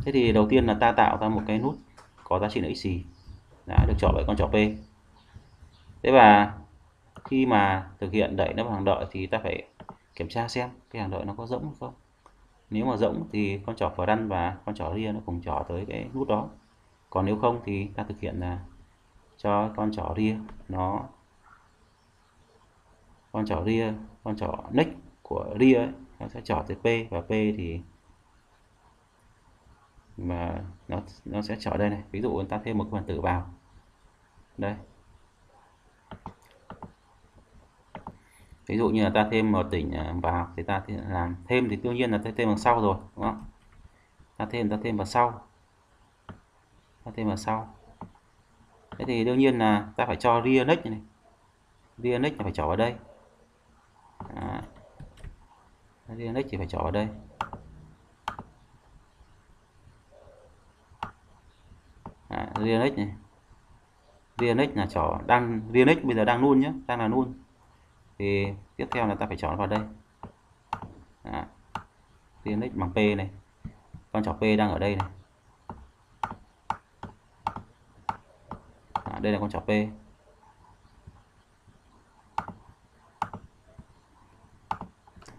Thế thì đầu tiên là ta tạo ra một cái nút có giá trị là x đã được chọn bởi con trỏ p. Thế và khi mà thực hiện đẩy nó vào hàng đợi thì ta phải kiểm tra xem cái hàng đợi nó có rỗng hay không. Nếu mà rỗng thì con trỏ phở đăn và con trỏ ria nó cùng trỏ tới cái nút đó. Còn nếu không thì ta thực hiện là cho con trỏ ria nó con trỏ ria con trỏ next của ria ấy, nó sẽ trỏ tới p và p thì mà nó nó sẽ trỏ đây này. Ví dụ ta thêm một phần tử vào. Đây. Ví dụ như là ta thêm một tỉnh à, vào thì ta làm thêm thì đương nhiên là ta thêm vào sau rồi đúng không? Ta thêm ta thêm vào sau. Ta thêm vào sau. Thế thì đương nhiên là ta phải cho ria next này ria next phải trỏ vào đây. Đó. rear next phải chọn ở đây. Đó, này. Rear là trỏ đang rear bây giờ đang luôn nhé đang là luôn thì tiếp theo là ta phải chọn vào đây. Đó. Linux bằng P này. Con chỏ P đang ở đây này. Đó, đây là con chỏ P.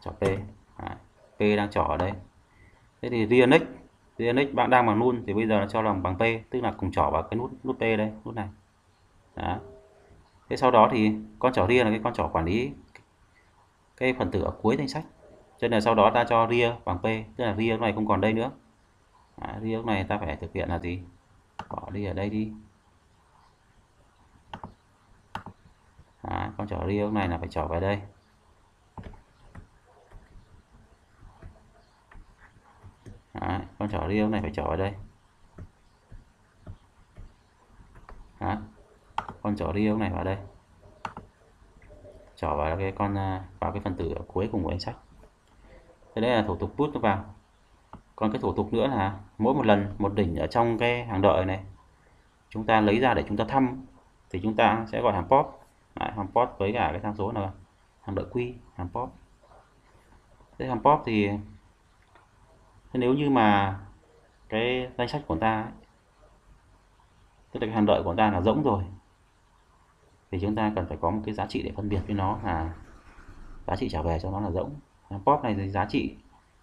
chỏ P. Đấy. P đang chỏ ở đây. Thế thì Linux Linux bạn đang bằng nun thì bây giờ nó cho làm bằng P tức là cùng chỏ vào cái nút nút P đây nút này. Đó thế sau đó thì con chỏ ria là cái con chỏ quản lý cái phần tử ở cuối danh sách. Cho nên là sau đó ta cho ria bằng p tức là ria lúc này không còn đây nữa. À, ria lúc này ta phải thực hiện là gì? Bỏ đi ở đây đi. À, con chỏ ria lúc này là phải chỏ vào đây. Đấy, con chỏ riêu này phải chỏ vào đây. À, con chỏ riêu này vào đây. Chỏ vào cái con à, vào cái phần tử ở cuối cùng của danh sách. Thế đây là thủ tục put nó vào. Còn cái thủ tục nữa là mỗi một lần một đỉnh ở trong cái hàng đợi này chúng ta lấy ra để chúng ta thăm thì chúng ta sẽ gọi hàng pop Đấy, hàng pop với cả cái tham số là hàng đợi quy hàng pop thế hàng pop thì thế nếu như mà cái danh sách của ta ấy, tức là cái hàng đợi của ta là rỗng rồi thì chúng ta cần phải có một cái giá trị để phân biệt với nó là giá trị trả về cho nó là rỗng. Hàm pop này thì giá trị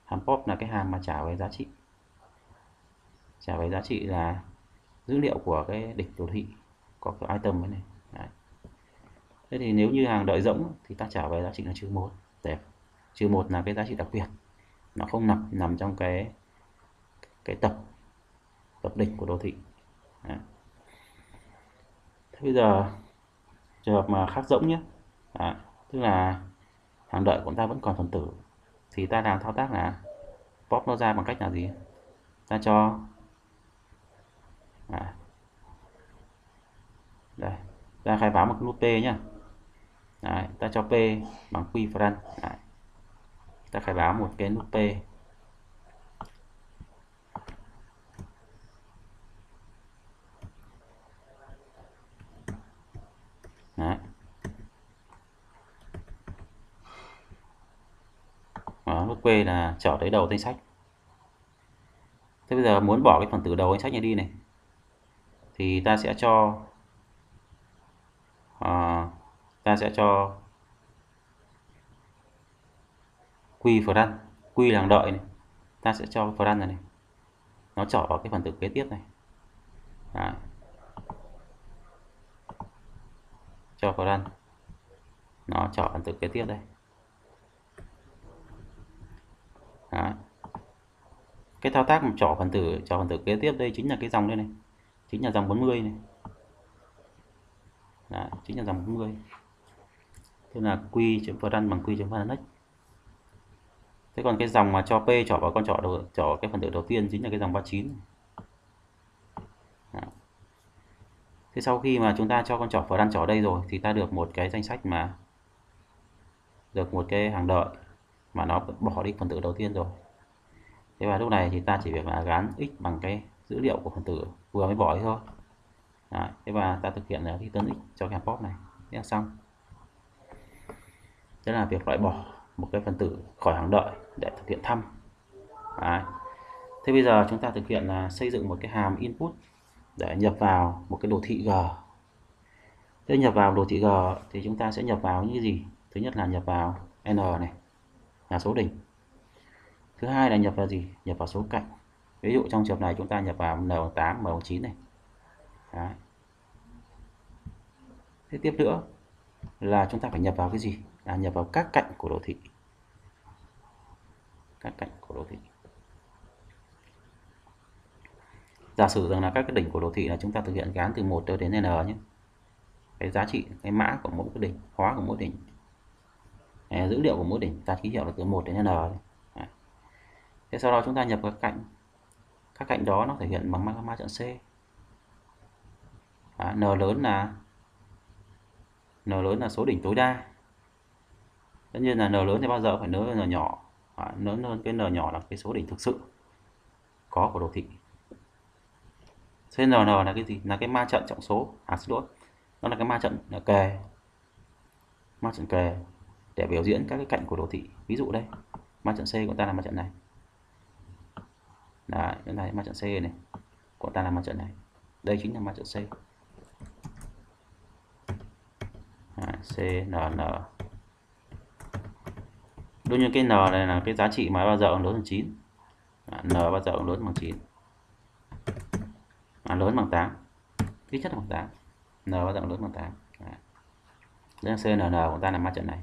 hàm pop là cái hàm mà trả về giá trị. Trả về giá trị là dữ liệu của cái địch đồ thị có cái item này. Đấy. thế thì nếu như hàng đợi rỗng thì ta trả về giá trị là trừ một. Đẹp. Trừ một là cái giá trị đặc biệt nó không nằm nằm trong cái cái tập tập đỉnh của đô thị. Đấy. thế bây giờ trường hợp mà khác rỗng nhé. Đó, tức là hàng đợi của ta vẫn còn phần tử. Thì ta làm thao tác là pop nó ra bằng cách là gì? Ta cho à, đây ta khai báo một cái nút p nhá. Đấy, ta cho p bằng quy front. Đấy ta khai báo một cái nút p Đấy. Đó, nút p là trở tới đầu danh sách. Thế bây giờ muốn bỏ cái phần từ đầu danh sách này đi này. Thì ta sẽ cho à, ta sẽ cho quy front, quy là đợi này. Ta sẽ cho front này, này. Nó trở vào cái phần tử kế tiếp này. Đấy. cho vào nó chọn phần tử kế tiếp đây Đó. cái thao tác chọn phần tử chọn phần tử kế tiếp đây chính là cái dòng đây này chính là dòng 40 này Đó, chính là dòng 40 tức là q chấm run bằng q chấm next thế còn cái dòng mà cho p trỏ vào con trỏ đầu trỏ cái phần tử đầu tiên chính là cái dòng 39 Đó. thế sau khi mà chúng ta cho con trỏ vào đan trỏ đây rồi thì ta được một cái danh sách mà được một cái hàng đợi mà nó bỏ đi phần tử đầu tiên rồi. Thế và lúc này thì ta chỉ việc là gắn x bằng cái dữ liệu của phần tử vừa mới bỏ đi thôi. Đấy, thế và ta thực hiện là return x cho cái pop này. Thế là xong. Thế là việc loại bỏ một cái phần tử khỏi hàng đợi để thực hiện thăm. Đấy. thế bây giờ chúng ta thực hiện là xây dựng một cái hàm input để nhập vào một cái đồ thị g. Thế nhập vào đồ thị g thì chúng ta sẽ nhập vào những gì? Thứ nhất là nhập vào n này, là số đỉnh. Thứ hai là nhập vào gì? Nhập vào số cạnh. Ví dụ trong trường này chúng ta nhập vào n bằng 8 m bằng 9 này. Đấy. thế tiếp nữa là chúng ta phải nhập vào cái gì? Là nhập vào các cạnh của đồ thị các cạnh của đồ thị. Giả sử rằng là các cái đỉnh của đồ thị là chúng ta thực hiện gán từ 1 đến n nhé. Cái giá trị cái mã của mỗi cái đỉnh khóa của mỗi đỉnh dữ liệu của mỗi đỉnh ta ký hiệu là từ 1 đến n. Thế sau đó chúng ta nhập các cạnh. Các cạnh đó nó thể hiện bằng ma, ma trận C. À, n lớn là n lớn là số đỉnh tối đa. Tất nhiên là n lớn thì bao giờ phải lớn hơn n nhỏ à, lớn hơn cái n nhỏ là cái số đỉnh thực sự có của đồ thị. CNN là cái gì? Là cái ma trận trọng số. À xin lỗi. Nó là cái ma trận là kề ma trận kề để biểu diễn các cái cạnh của đồ thị. Ví dụ đây ma trận C của ta là ma trận này. Đấy, cái này ma trận C này của ta là ma trận này. Đây chính là ma trận C. Đấy, C N N đương nhiên cái N này là cái giá trị mà bao giờ lớn hơn 9 à, N bao giờ lớn bằng 9 à, lớn bằng 8 ít nhất là bằng 8 N bao giờ lớn bằng 8 Đấy. Đây là CNN của ta là ma trận này.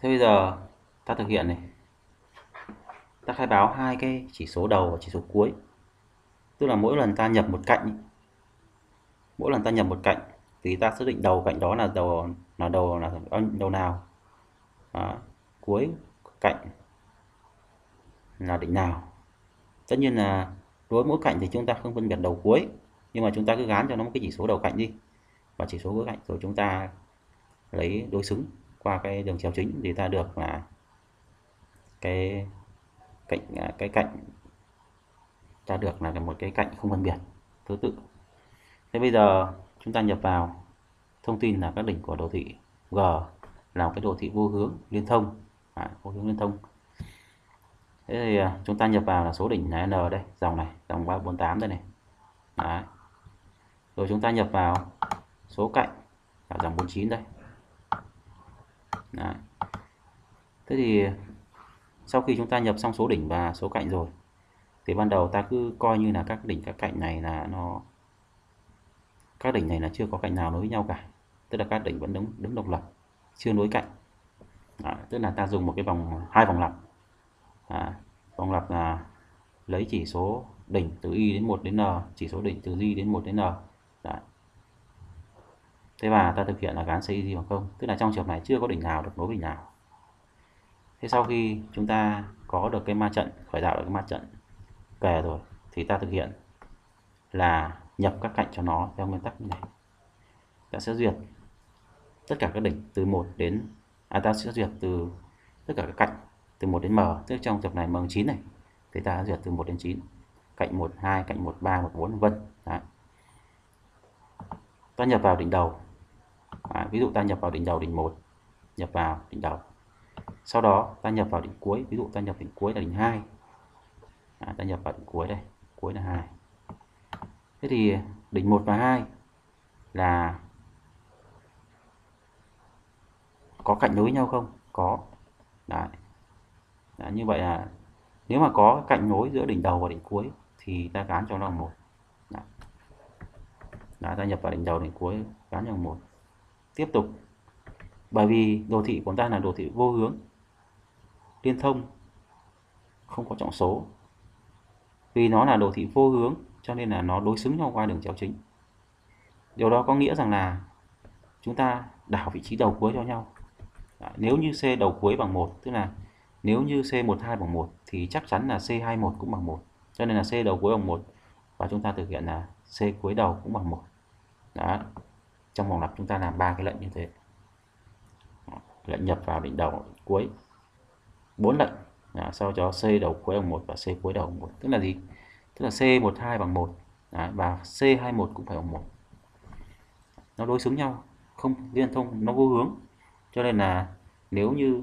Thế bây giờ ta thực hiện này. Ta khai báo hai cái chỉ số đầu và chỉ số cuối. Tức là mỗi lần ta nhập một cạnh mỗi lần ta nhập một cạnh thì ta xác định đầu cạnh đó là đầu là đầu là đầu nào. Đó. cuối cạnh là đỉnh nào. Tất nhiên là đối với mỗi cạnh thì chúng ta không phân biệt đầu cuối, nhưng mà chúng ta cứ gán cho nó một cái chỉ số đầu cạnh đi. Và chỉ số cuối cạnh, rồi chúng ta lấy đối xứng qua cái đường chéo chính thì ta được là cái cạnh à, cái cạnh, ta được là một cái cạnh không phân biệt, thứ tự thế bây giờ chúng ta nhập vào thông tin là các đỉnh của đồ thị G là một cái đồ thị vô hướng liên thông à, vô hướng liên thông thế thì à, chúng ta nhập vào là số đỉnh là n đây dòng này dòng 348 đây này Đấy. rồi chúng ta nhập vào số cạnh là dòng 49 đây Đấy. thế thì sau khi chúng ta nhập xong số đỉnh và số cạnh rồi thì ban đầu ta cứ coi như là các đỉnh các cạnh này là nó các đỉnh này là chưa có cạnh nào nối với nhau cả. Tức là các đỉnh vẫn đứng đứng độc lập chưa nối cạnh. À, tức là ta dùng một cái vòng hai vòng lặp. À, vòng lặp là lấy chỉ số đỉnh từ y đến 1 đến n chỉ số đỉnh từ y đến 1 đến n. Đấy. thế và ta thực hiện là gán xây y bằng không. Tức là trong trường này chưa có đỉnh nào được nối với đỉnh nào thế sau khi chúng ta có được cái ma trận khởi tạo được cái ma trận kề rồi thì ta thực hiện là nhập các cạnh cho nó theo nguyên tắc như này. Ta sẽ duyệt tất cả các đỉnh từ 1 đến à ta sẽ duyệt từ tất cả các cạnh từ 1 đến m. Tức trong tập này m 9 này thì ta duyệt từ 1 đến 9 cạnh 1 2 cạnh 1 3 1 4 vân. Đấy. ta nhập vào đỉnh đầu. À, ví dụ ta nhập vào đỉnh đầu đỉnh 1 nhập vào đỉnh đầu. Sau đó ta nhập vào đỉnh cuối ví dụ ta nhập đỉnh cuối là đỉnh 2 à, ta nhập vào đỉnh cuối đây cuối là 2 thế thì đỉnh 1 và 2 là có cạnh nối nhau không? Có. Đấy. Đấy, như vậy là nếu mà có cạnh nối giữa đỉnh đầu và đỉnh cuối thì ta gán cho nó là một. Đấy. đã ta nhập vào đỉnh đầu đỉnh cuối gán cho một. Tiếp tục. Bởi vì đồ thị của ta là đồ thị vô hướng liên thông không có trọng số. Vì nó là đồ thị vô hướng cho nên là nó đối xứng nhau qua đường chéo chính. Điều đó có nghĩa rằng là chúng ta đảo vị trí đầu cuối cho nhau. Dạ, nếu như C đầu cuối bằng 1 tức là nếu như C12 bằng 1 thì chắc chắn là C21 cũng bằng 1 cho nên là C đầu cuối bằng 1 và chúng ta thực hiện là C cuối đầu cũng bằng 1 đó trong vòng lặp chúng ta làm ba cái lệnh như thế. Lệnh nhập vào đỉnh đầu cuối. Bốn lệnh dạ, à, sau cho C đầu cuối bằng 1 và C cuối đầu bằng 1 tức là gì? Tức là C12 bằng 1 Đấy, và C21 cũng phải bằng 1 nó đối xứng nhau. Không liên thông nó vô hướng. Cho nên là nếu như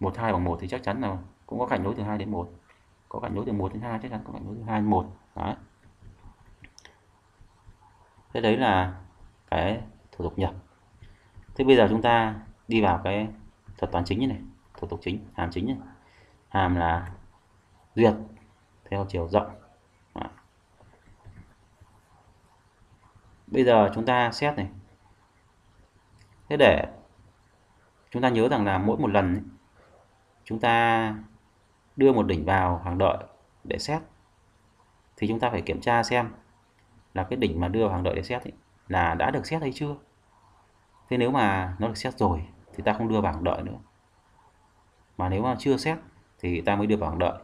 12 bằng 1 thì chắc chắn là cũng có cạnh nối từ 2 đến 1 có cạnh nối từ 1 đến 2 chắc chắn có cạnh nối từ 2 đến 1 đấy. Thế đấy là cái thủ tục nhập. Thế bây giờ chúng ta đi vào cái thuật toán chính như này. Thủ tục chính hàm chính này. Hàm là duyệt theo chiều rộng Đó bây giờ chúng ta xét này. Thế để chúng ta nhớ rằng là mỗi một lần ấy, chúng ta đưa một đỉnh vào hàng đợi để xét thì chúng ta phải kiểm tra xem là cái đỉnh mà đưa vào hàng đợi để xét ấy, là đã được xét hay chưa. Thế nếu mà nó được xét rồi thì ta không đưa vào hàng đợi nữa. Mà nếu mà chưa xét thì ta mới đưa vào hàng đợi.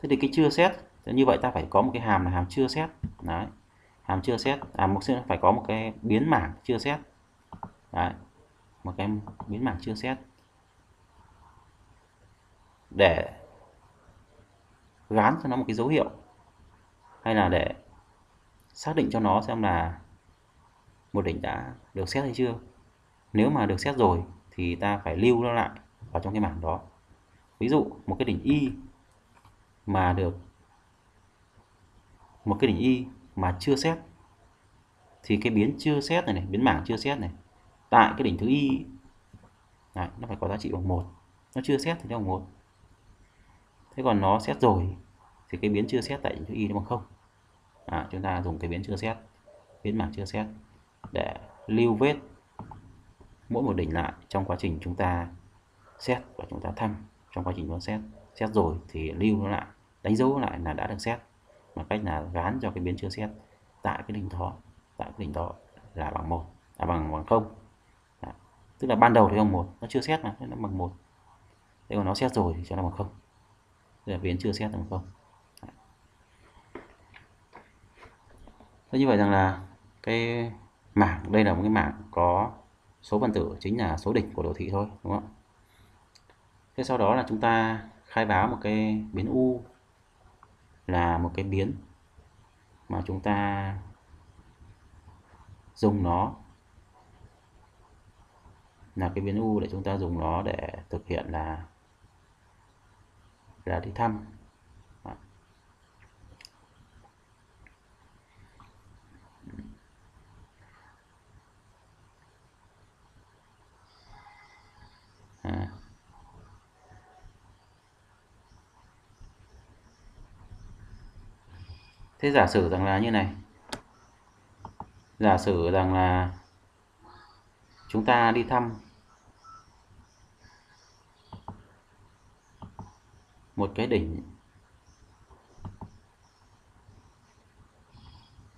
Thế thì cái chưa xét như vậy ta phải có một cái hàm là hàm chưa xét. Đấy hàm chưa xét. À một phải có một cái biến mảng chưa xét. Đấy, một cái biến mảng chưa xét. Để gán cho nó một cái dấu hiệu, hay là để xác định cho nó xem là một đỉnh đã được xét hay chưa. Nếu mà được xét rồi thì ta phải lưu nó lại vào trong cái mảng đó. Ví dụ, một cái đỉnh y mà được, một cái đỉnh y mà chưa xét. Thì cái biến chưa xét này này biến mảng chưa xét này tại cái đỉnh thứ y Đấy, nó phải có giá trị bằng một. Nó chưa xét thì nó bằng một. Thế còn nó xét rồi thì cái biến chưa xét tại đỉnh thứ y nó bằng không. À, chúng ta dùng cái biến chưa xét biến mảng chưa xét để lưu vết mỗi một đỉnh lại trong quá trình chúng ta xét và chúng ta thăm. Trong quá trình chúng ta xét xét rồi thì lưu nó lại đánh dấu lại là đã được xét bằng cách là gán cho cái biến chưa xét tại cái đỉnh thọ, tại cái đỉnh thọ là bằng một là bằng bằng không. Đã. tức là ban đầu thì bằng một, nó chưa xét mà, nó bằng một. Thế còn nó xét rồi thì cho nó bằng không. Tức là biến chưa xét bằng không. Thế như vậy rằng là cái mảng, đây là một cái mảng có số phần tử chính là số đỉnh của đồ thị thôi, đúng không thế sau đó là chúng ta khai báo một cái biến u là một cái biến mà chúng ta dùng nó là cái biến u để chúng ta dùng nó để thực hiện là là đi thăm. Thế giả sử rằng là như này. Giả sử rằng là chúng ta đi thăm một cái đỉnh.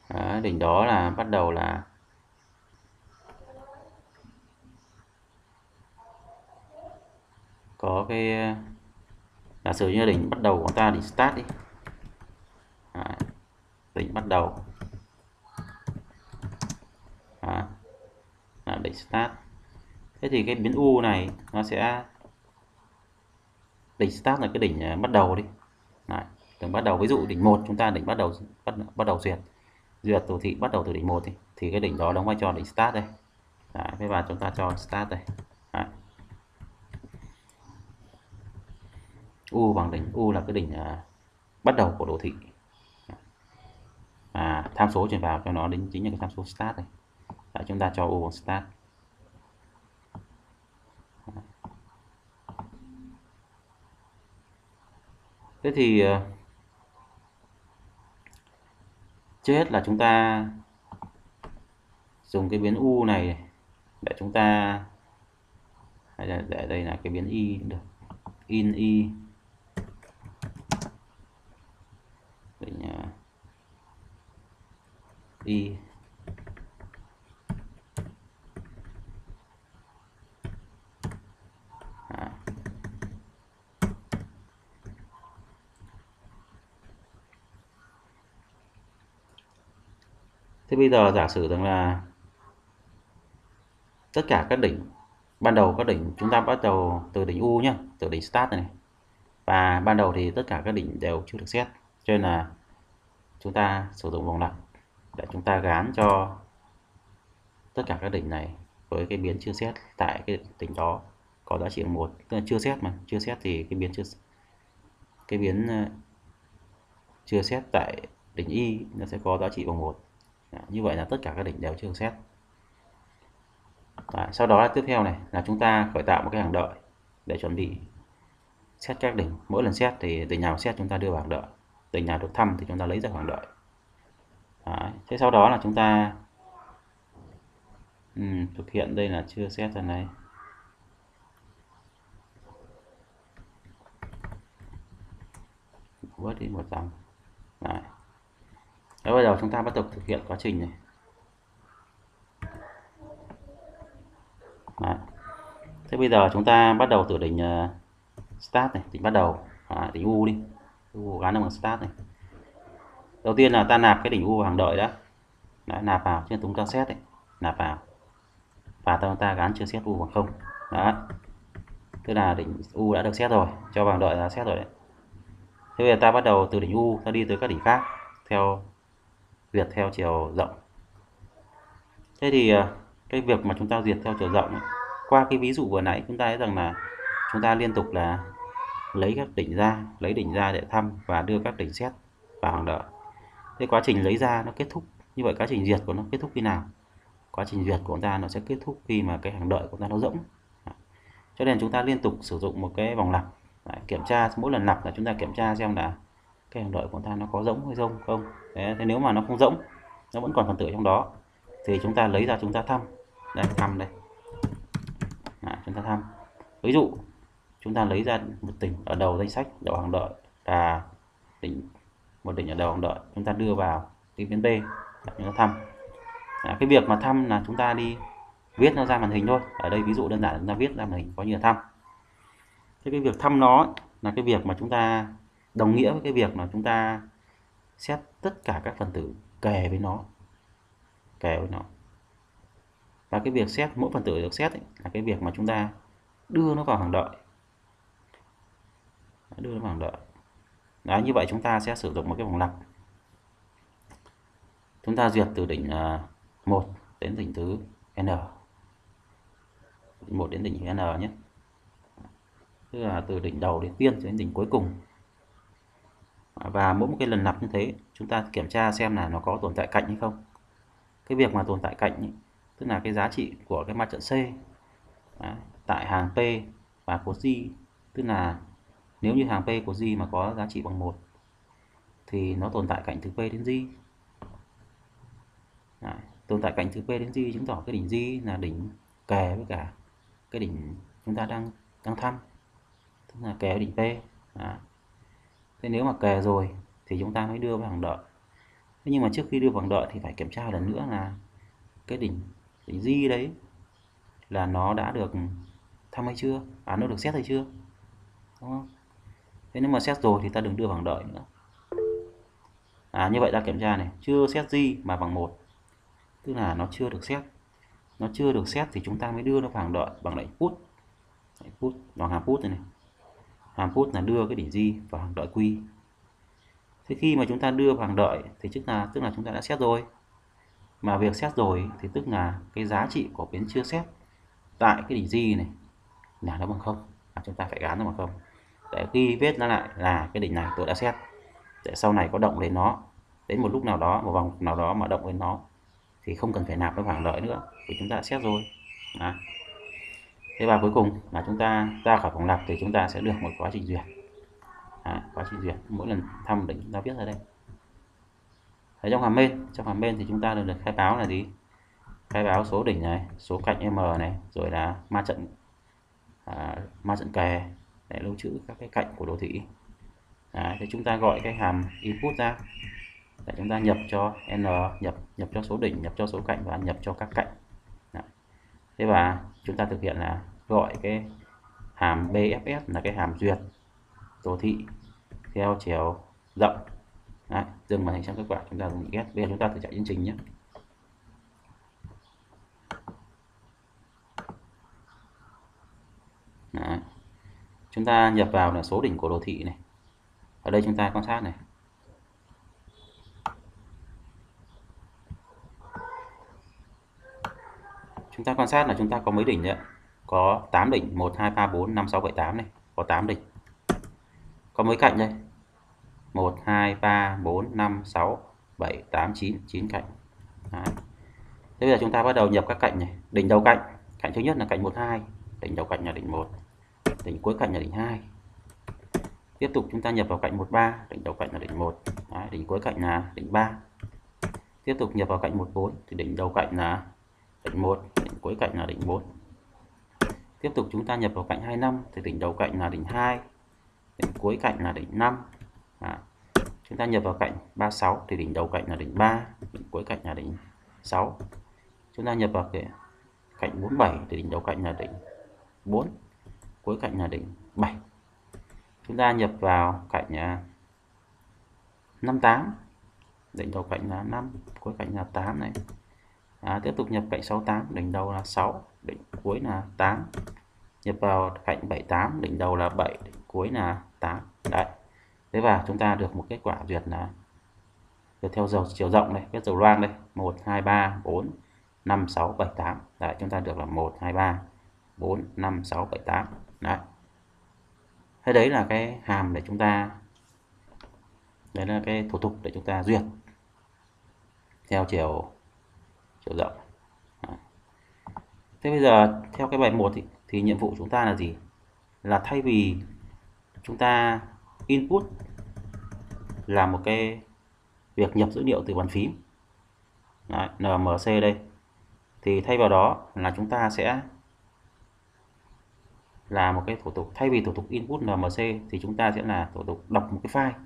Đó, đỉnh đó là bắt đầu là có cái giả sử như đỉnh bắt đầu của ta đỉnh start đi. Đó, tính bắt đầu. Đó, là định start. Thế thì cái biến u này nó sẽ đỉnh start là cái đỉnh ờ, bắt đầu đi. Đấy, đỉnh bắt đầu ví dụ đỉnh 1 chúng ta đỉnh bắt đầu bắt bắt đầu duyệt. Duyệt đồ thị bắt đầu từ đỉnh 1 thì, thì cái đỉnh đó đóng vai trò đỉnh start đây. Đấy, thế và chúng ta cho start đây. Đấy. u bằng đỉnh u là cái đỉnh uh, ờ, bắt đầu của đồ thị à, tham số truyền vào cho nó đến chính là cái tham số start này. Đấy, chúng ta cho u bằng start. Thế thì ờ, trước hết là chúng ta dùng cái biến u này để chúng ta hay là để đây là cái biến y cũng được. In y đỉnh uh, y. Thế bây giờ giả sử rằng là tất cả các đỉnh ban đầu các đỉnh chúng ta bắt đầu từ đỉnh U nhé, từ đỉnh start này, và ban đầu thì tất cả các đỉnh đều chưa được xét cho nên là chúng ta sử dụng vòng lặp để chúng ta gán cho tất cả các đỉnh này với cái biến chưa xét tại cái đỉnh đó. Có giá trị một tức là chưa xét mà chưa xét thì cái biến chưa cái biến ờ, chưa xét tại đỉnh y nó sẽ có giá trị bằng một. Như vậy là tất cả các đỉnh đều chưa xét. Đấy, sau đó tiếp theo này là chúng ta khởi tạo một cái hàng đợi để chuẩn bị xét các đỉnh. Mỗi lần xét thì đỉnh nào xét chúng ta đưa vào hàng đợi đỉnh nào được thăm thì chúng ta lấy ra hàng đợi. Đấy. thế sau đó là chúng ta ừ, thực hiện đây là chưa xét lần này bớt đi một dòng Đấy. Đấy, bây giờ chúng ta bắt đầu thực hiện quá trình này Đấy. thế bây giờ chúng ta bắt đầu từ đỉnh uh, ờ, start này đỉnh bắt đầu à, đỉnh u đi u gắn bằng start này đầu tiên là ta nạp cái đỉnh u vào hàng đợi đã. Đấy, nạp vào trên chúng ta xét này nạp vào. Và ta, ta gắn chưa xét u bằng không. Đó tức là đỉnh u đã được xét rồi cho vào đợi là xét rồi đấy. Thế bây giờ ta bắt đầu từ đỉnh u ta đi tới các đỉnh khác theo duyệt theo chiều rộng. Thế thì à, cái việc mà chúng ta duyệt theo chiều rộng ấy, qua cái ví dụ vừa nãy chúng ta thấy rằng là chúng ta liên tục là lấy các đỉnh ra lấy đỉnh ra để thăm và đưa các đỉnh xét vào hàng đợi cái quá trình lấy ra nó kết thúc như vậy quá trình duyệt của nó kết thúc khi nào? Quá trình duyệt của chúng ta nó sẽ kết thúc khi mà cái hàng đợi của chúng ta nó rỗng. Cho nên chúng ta liên tục sử dụng một cái vòng lặp. Kiểm tra mỗi lần lặp là chúng ta kiểm tra xem là cái hàng đợi của chúng ta nó có rỗng hay không không. Đấy, thế nếu mà nó không rỗng nó vẫn còn phần tử trong đó thì chúng ta lấy ra chúng ta thăm. Đây thăm đây. Đấy, chúng ta thăm. Ví dụ chúng ta lấy ra một tỉnh ở đầu danh sách đầu hàng đợi là tỉnh một đỉnh ở đầu hàng đợi chúng ta đưa vào cái biến B chúng ta thăm. À, cái việc mà thăm là chúng ta đi viết nó ra màn hình thôi. Ở đây ví dụ đơn giản chúng ta viết ra màn hình có như là thăm. Thế cái việc thăm nó là cái việc mà chúng ta đồng nghĩa với cái việc mà chúng ta xét tất cả các phần tử kề với nó. Kề với nó. Và cái việc xét mỗi phần tử được xét ấy, là cái việc mà chúng ta đưa nó vào hàng đợi đưa nó vào hàng đợi Đấy, như vậy chúng ta sẽ sử dụng một cái vòng lặp. Chúng ta duyệt từ đỉnh à, 1 đến đỉnh thứ n. Một đến đỉnh n nhé. Tức là từ đỉnh đầu đến tiên đến đỉnh cuối cùng. Và mỗi một cái lần lặp như thế chúng ta kiểm tra xem là nó có tồn tại cạnh hay không. Cái việc mà tồn tại cạnh ý, tức là cái giá trị của cái mặt trận C Đấy, tại hàng P và của G tức là nếu như hàng P của G mà có giá trị bằng 1 thì nó tồn tại cạnh từ P đến G. Đấy, tồn tại cạnh từ P đến G chứng tỏ cái đỉnh G là đỉnh kề với cả cái đỉnh chúng ta đang đang thăm tức là kề đỉnh P. Đấy. Thế nếu mà kè rồi thì chúng ta mới đưa vào hàng đợi. Thế nhưng mà trước khi đưa vào hàng đợi thì phải kiểm tra lần nữa là cái đỉnh đỉnh di đấy là nó đã được thăm hay chưa? À nó được xét hay chưa? Đúng không? Thế nếu mà xét rồi thì ta đừng đưa bằng hàng đợi nữa. À như vậy ta kiểm tra này. Chưa xét gì mà bằng một. Tức là nó chưa được xét. Nó chưa được xét thì chúng ta mới đưa nó vào hàng đợi bằng lệnh put put bằng hàm put này, này. Hàm put là đưa cái đỉnh di vào hàng đợi quy. Thế khi mà chúng ta đưa vào hàng đợi thì tức là tức là chúng ta đã xét rồi. Mà việc xét rồi thì tức là cái giá trị của biến chưa xét tại cái đỉnh di này là nó bằng không. À, chúng ta phải gán nó bằng không để ghi viết nó lại là cái đỉnh này tôi đã xét. Để sau này có động đến nó đến một lúc nào đó một vòng nào đó mà động đến nó thì không cần phải nạp cái bảng đợi nữa vì chúng ta đã xét rồi. Đó. thế và cuối cùng là chúng ta ra khỏi phòng lặp thì chúng ta sẽ được một quá trình duyệt. À, quá trình duyệt. Mỗi lần thăm đỉnh chúng ta viết ra đây. Ở trong hàm main trong hàm main thì chúng ta được, được khai báo là gì? Khai báo số đỉnh này số cạnh m này rồi là ma trận à, ma trận kè để lưu trữ các cái cạnh của đồ thị. Đấy, thì chúng ta gọi cái hàm input ra. Để chúng ta nhập cho n nhập nhập cho số đỉnh nhập cho số cạnh và nhập cho các cạnh. Đấy. thế và chúng ta thực hiện là gọi cái hàm bfs là cái hàm duyệt đồ thị theo chiều rộng. Đấy, dừng màn hình xem kết quả chúng ta dùng get bây giờ chúng ta thử chạy chương trình nhé. Đấy chúng ta nhập vào là số đỉnh của đồ thị này. Ở đây chúng ta quan sát này. Chúng ta quan sát là chúng ta có mấy đỉnh đấy có 8 đỉnh 1 2 3 4 5 6 7 8 này. Có 8 đỉnh. Có mấy cạnh đây? 1 2 3 4 5 6 7 8 9 9 cạnh. Đấy. Thế bây giờ chúng ta bắt đầu nhập các cạnh này. Đỉnh đầu cạnh. Cạnh thứ nhất là cạnh 12 đỉnh đầu cạnh là đỉnh 1 đỉnh cuối cạnh là đỉnh 2 tiếp tục chúng ta nhập vào cạnh 13 đỉnh đầu cạnh là đỉnh 1 Đấy, đỉnh cuối cạnh là đỉnh 3 tiếp tục nhập vào cạnh 14 thì đỉnh đầu cạnh là đỉnh 1 đỉnh cuối cạnh là đỉnh 4 tiếp tục chúng ta nhập vào cạnh 25 thì đỉnh đầu cạnh là đỉnh 2 đỉnh cuối cạnh là đỉnh 5 à, chúng ta nhập vào cạnh 36 thì đỉnh đầu cạnh là đỉnh 3 đỉnh cuối cạnh là đỉnh 6 chúng ta nhập vào cái cạnh 47 thì đỉnh đầu cạnh là đỉnh 4 cuối cạnh là đỉnh 7 chúng ta nhập vào cạnh à, 58 đỉnh đầu cạnh là 5 cuối cạnh là 8 này. À, tiếp tục nhập cạnh 68 đỉnh đầu là 6 đỉnh cuối là 8 nhập vào cạnh 78 đỉnh đầu là 7 đỉnh cuối là 8 đấy. Thế và chúng ta được một kết quả duyệt là được theo dầu chiều rộng này viết dầu loang đây. 1 2 3 4 5 6 7 8 đấy chúng ta được là 1 2 3 4 5 6 7 8 đấy. Thế đấy là cái hàm để chúng ta đấy là cái thủ tục để chúng ta duyệt theo chiều chiều rộng. Thế bây giờ theo cái bài 1 thì, thì nhiệm vụ chúng ta là gì? Là thay vì chúng ta input là một cái việc nhập dữ liệu từ bàn phím Đấy, NMC đây thì thay vào đó là chúng ta sẽ là một cái thủ tục. Thay vì thủ tục input NMC thì chúng ta sẽ là thủ tục đọc một cái file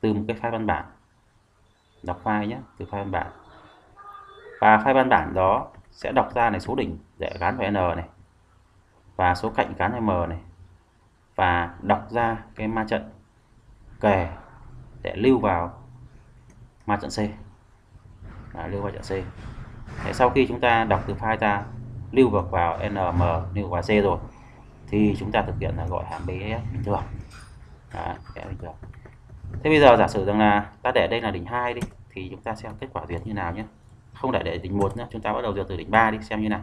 từ một cái file văn bản. Đọc file nhé từ file văn bản. Và file văn bản đó sẽ đọc ra này số đỉnh để gắn vào n này và số cạnh gắn m này và đọc ra cái ma trận kề để lưu vào ma trận C. Đó, lưu vào trận C. Để sau khi chúng ta đọc từ file ra lưu vào vào nm lưu vào C rồi thì chúng ta thực hiện là gọi hàm bs bình thường. Đó, bình thường. Thế bây giờ giả sử rằng là ta để đây là đỉnh 2 đi thì chúng ta xem kết quả duyệt như nào nhé. Không để để đỉnh 1 nữa chúng ta bắt đầu duyệt từ đỉnh 3 đi xem như nào.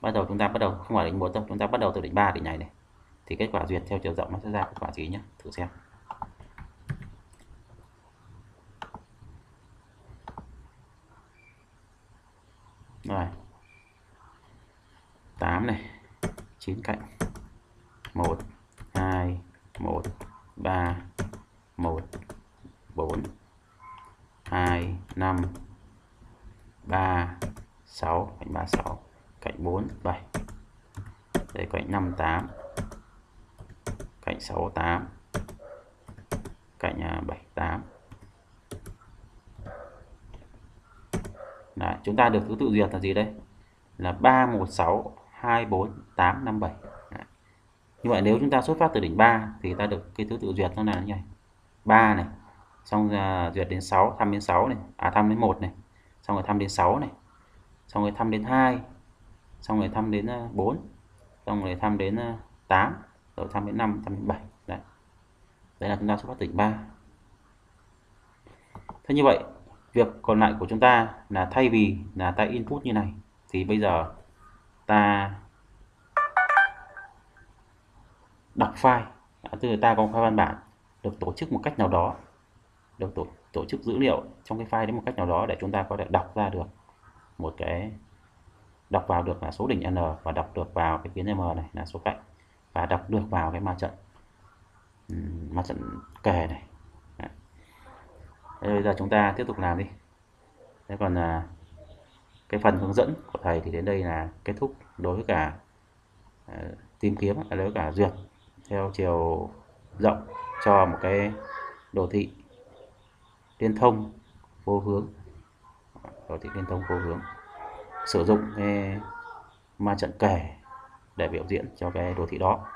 Bắt đầu chúng ta bắt đầu không phải đỉnh 1 đâu chúng ta bắt đầu từ đỉnh 3 đỉnh này này. Thì kết quả duyệt theo chiều rộng nó sẽ ra kết quả gì nhé? Thử xem rồi 8 này 9 cạnh. 1 2 1 3 1 4 2 5 3 6 cạnh 36 cạnh 4 7 đây cạnh 5 8 cạnh 6 8 cạnh à, 7 8 Đấy, chúng ta được thứ tự duyệt là gì đây? Là 3 1 6 24857 Đấy. như vậy nếu chúng ta xuất phát từ đỉnh 3 thì ta được cái thứ tự duyệt nó là như này. 3 này xong uh, duyệt đến 6 thăm đến 6 này. À thăm đến 1 này. Xong rồi thăm đến 6 này. Xong rồi thăm đến 2 xong rồi thăm đến ờ, 4 xong rồi thăm đến ờ, 8 rồi thăm đến 5 thăm đến 7 đấy. Đấy là chúng ta xuất phát từ đỉnh 3 thế như vậy việc còn lại của chúng ta là thay vì là ta input như này thì bây giờ ta đọc file. Từ ta có file văn bản được tổ chức một cách nào đó được tổ, tổ chức dữ liệu trong cái file đấy một cách nào đó để chúng ta có thể đọc ra được một cái đọc vào được là số đỉnh n và đọc được vào cái tuyến m này là số cạnh và đọc được vào cái ma trận ma trận kề này. Đấy. bây giờ chúng ta tiếp tục làm đi. Thế còn là cái phần hướng dẫn của thầy thì đến đây là kết thúc đối với cả uh, tìm kiếm à, đối với cả duyệt theo chiều rộng cho một cái đồ thị liên thông vô hướng đồ thị liên thông vô hướng sử dụng cái ma trận kẻ để biểu diễn cho cái đồ thị đó.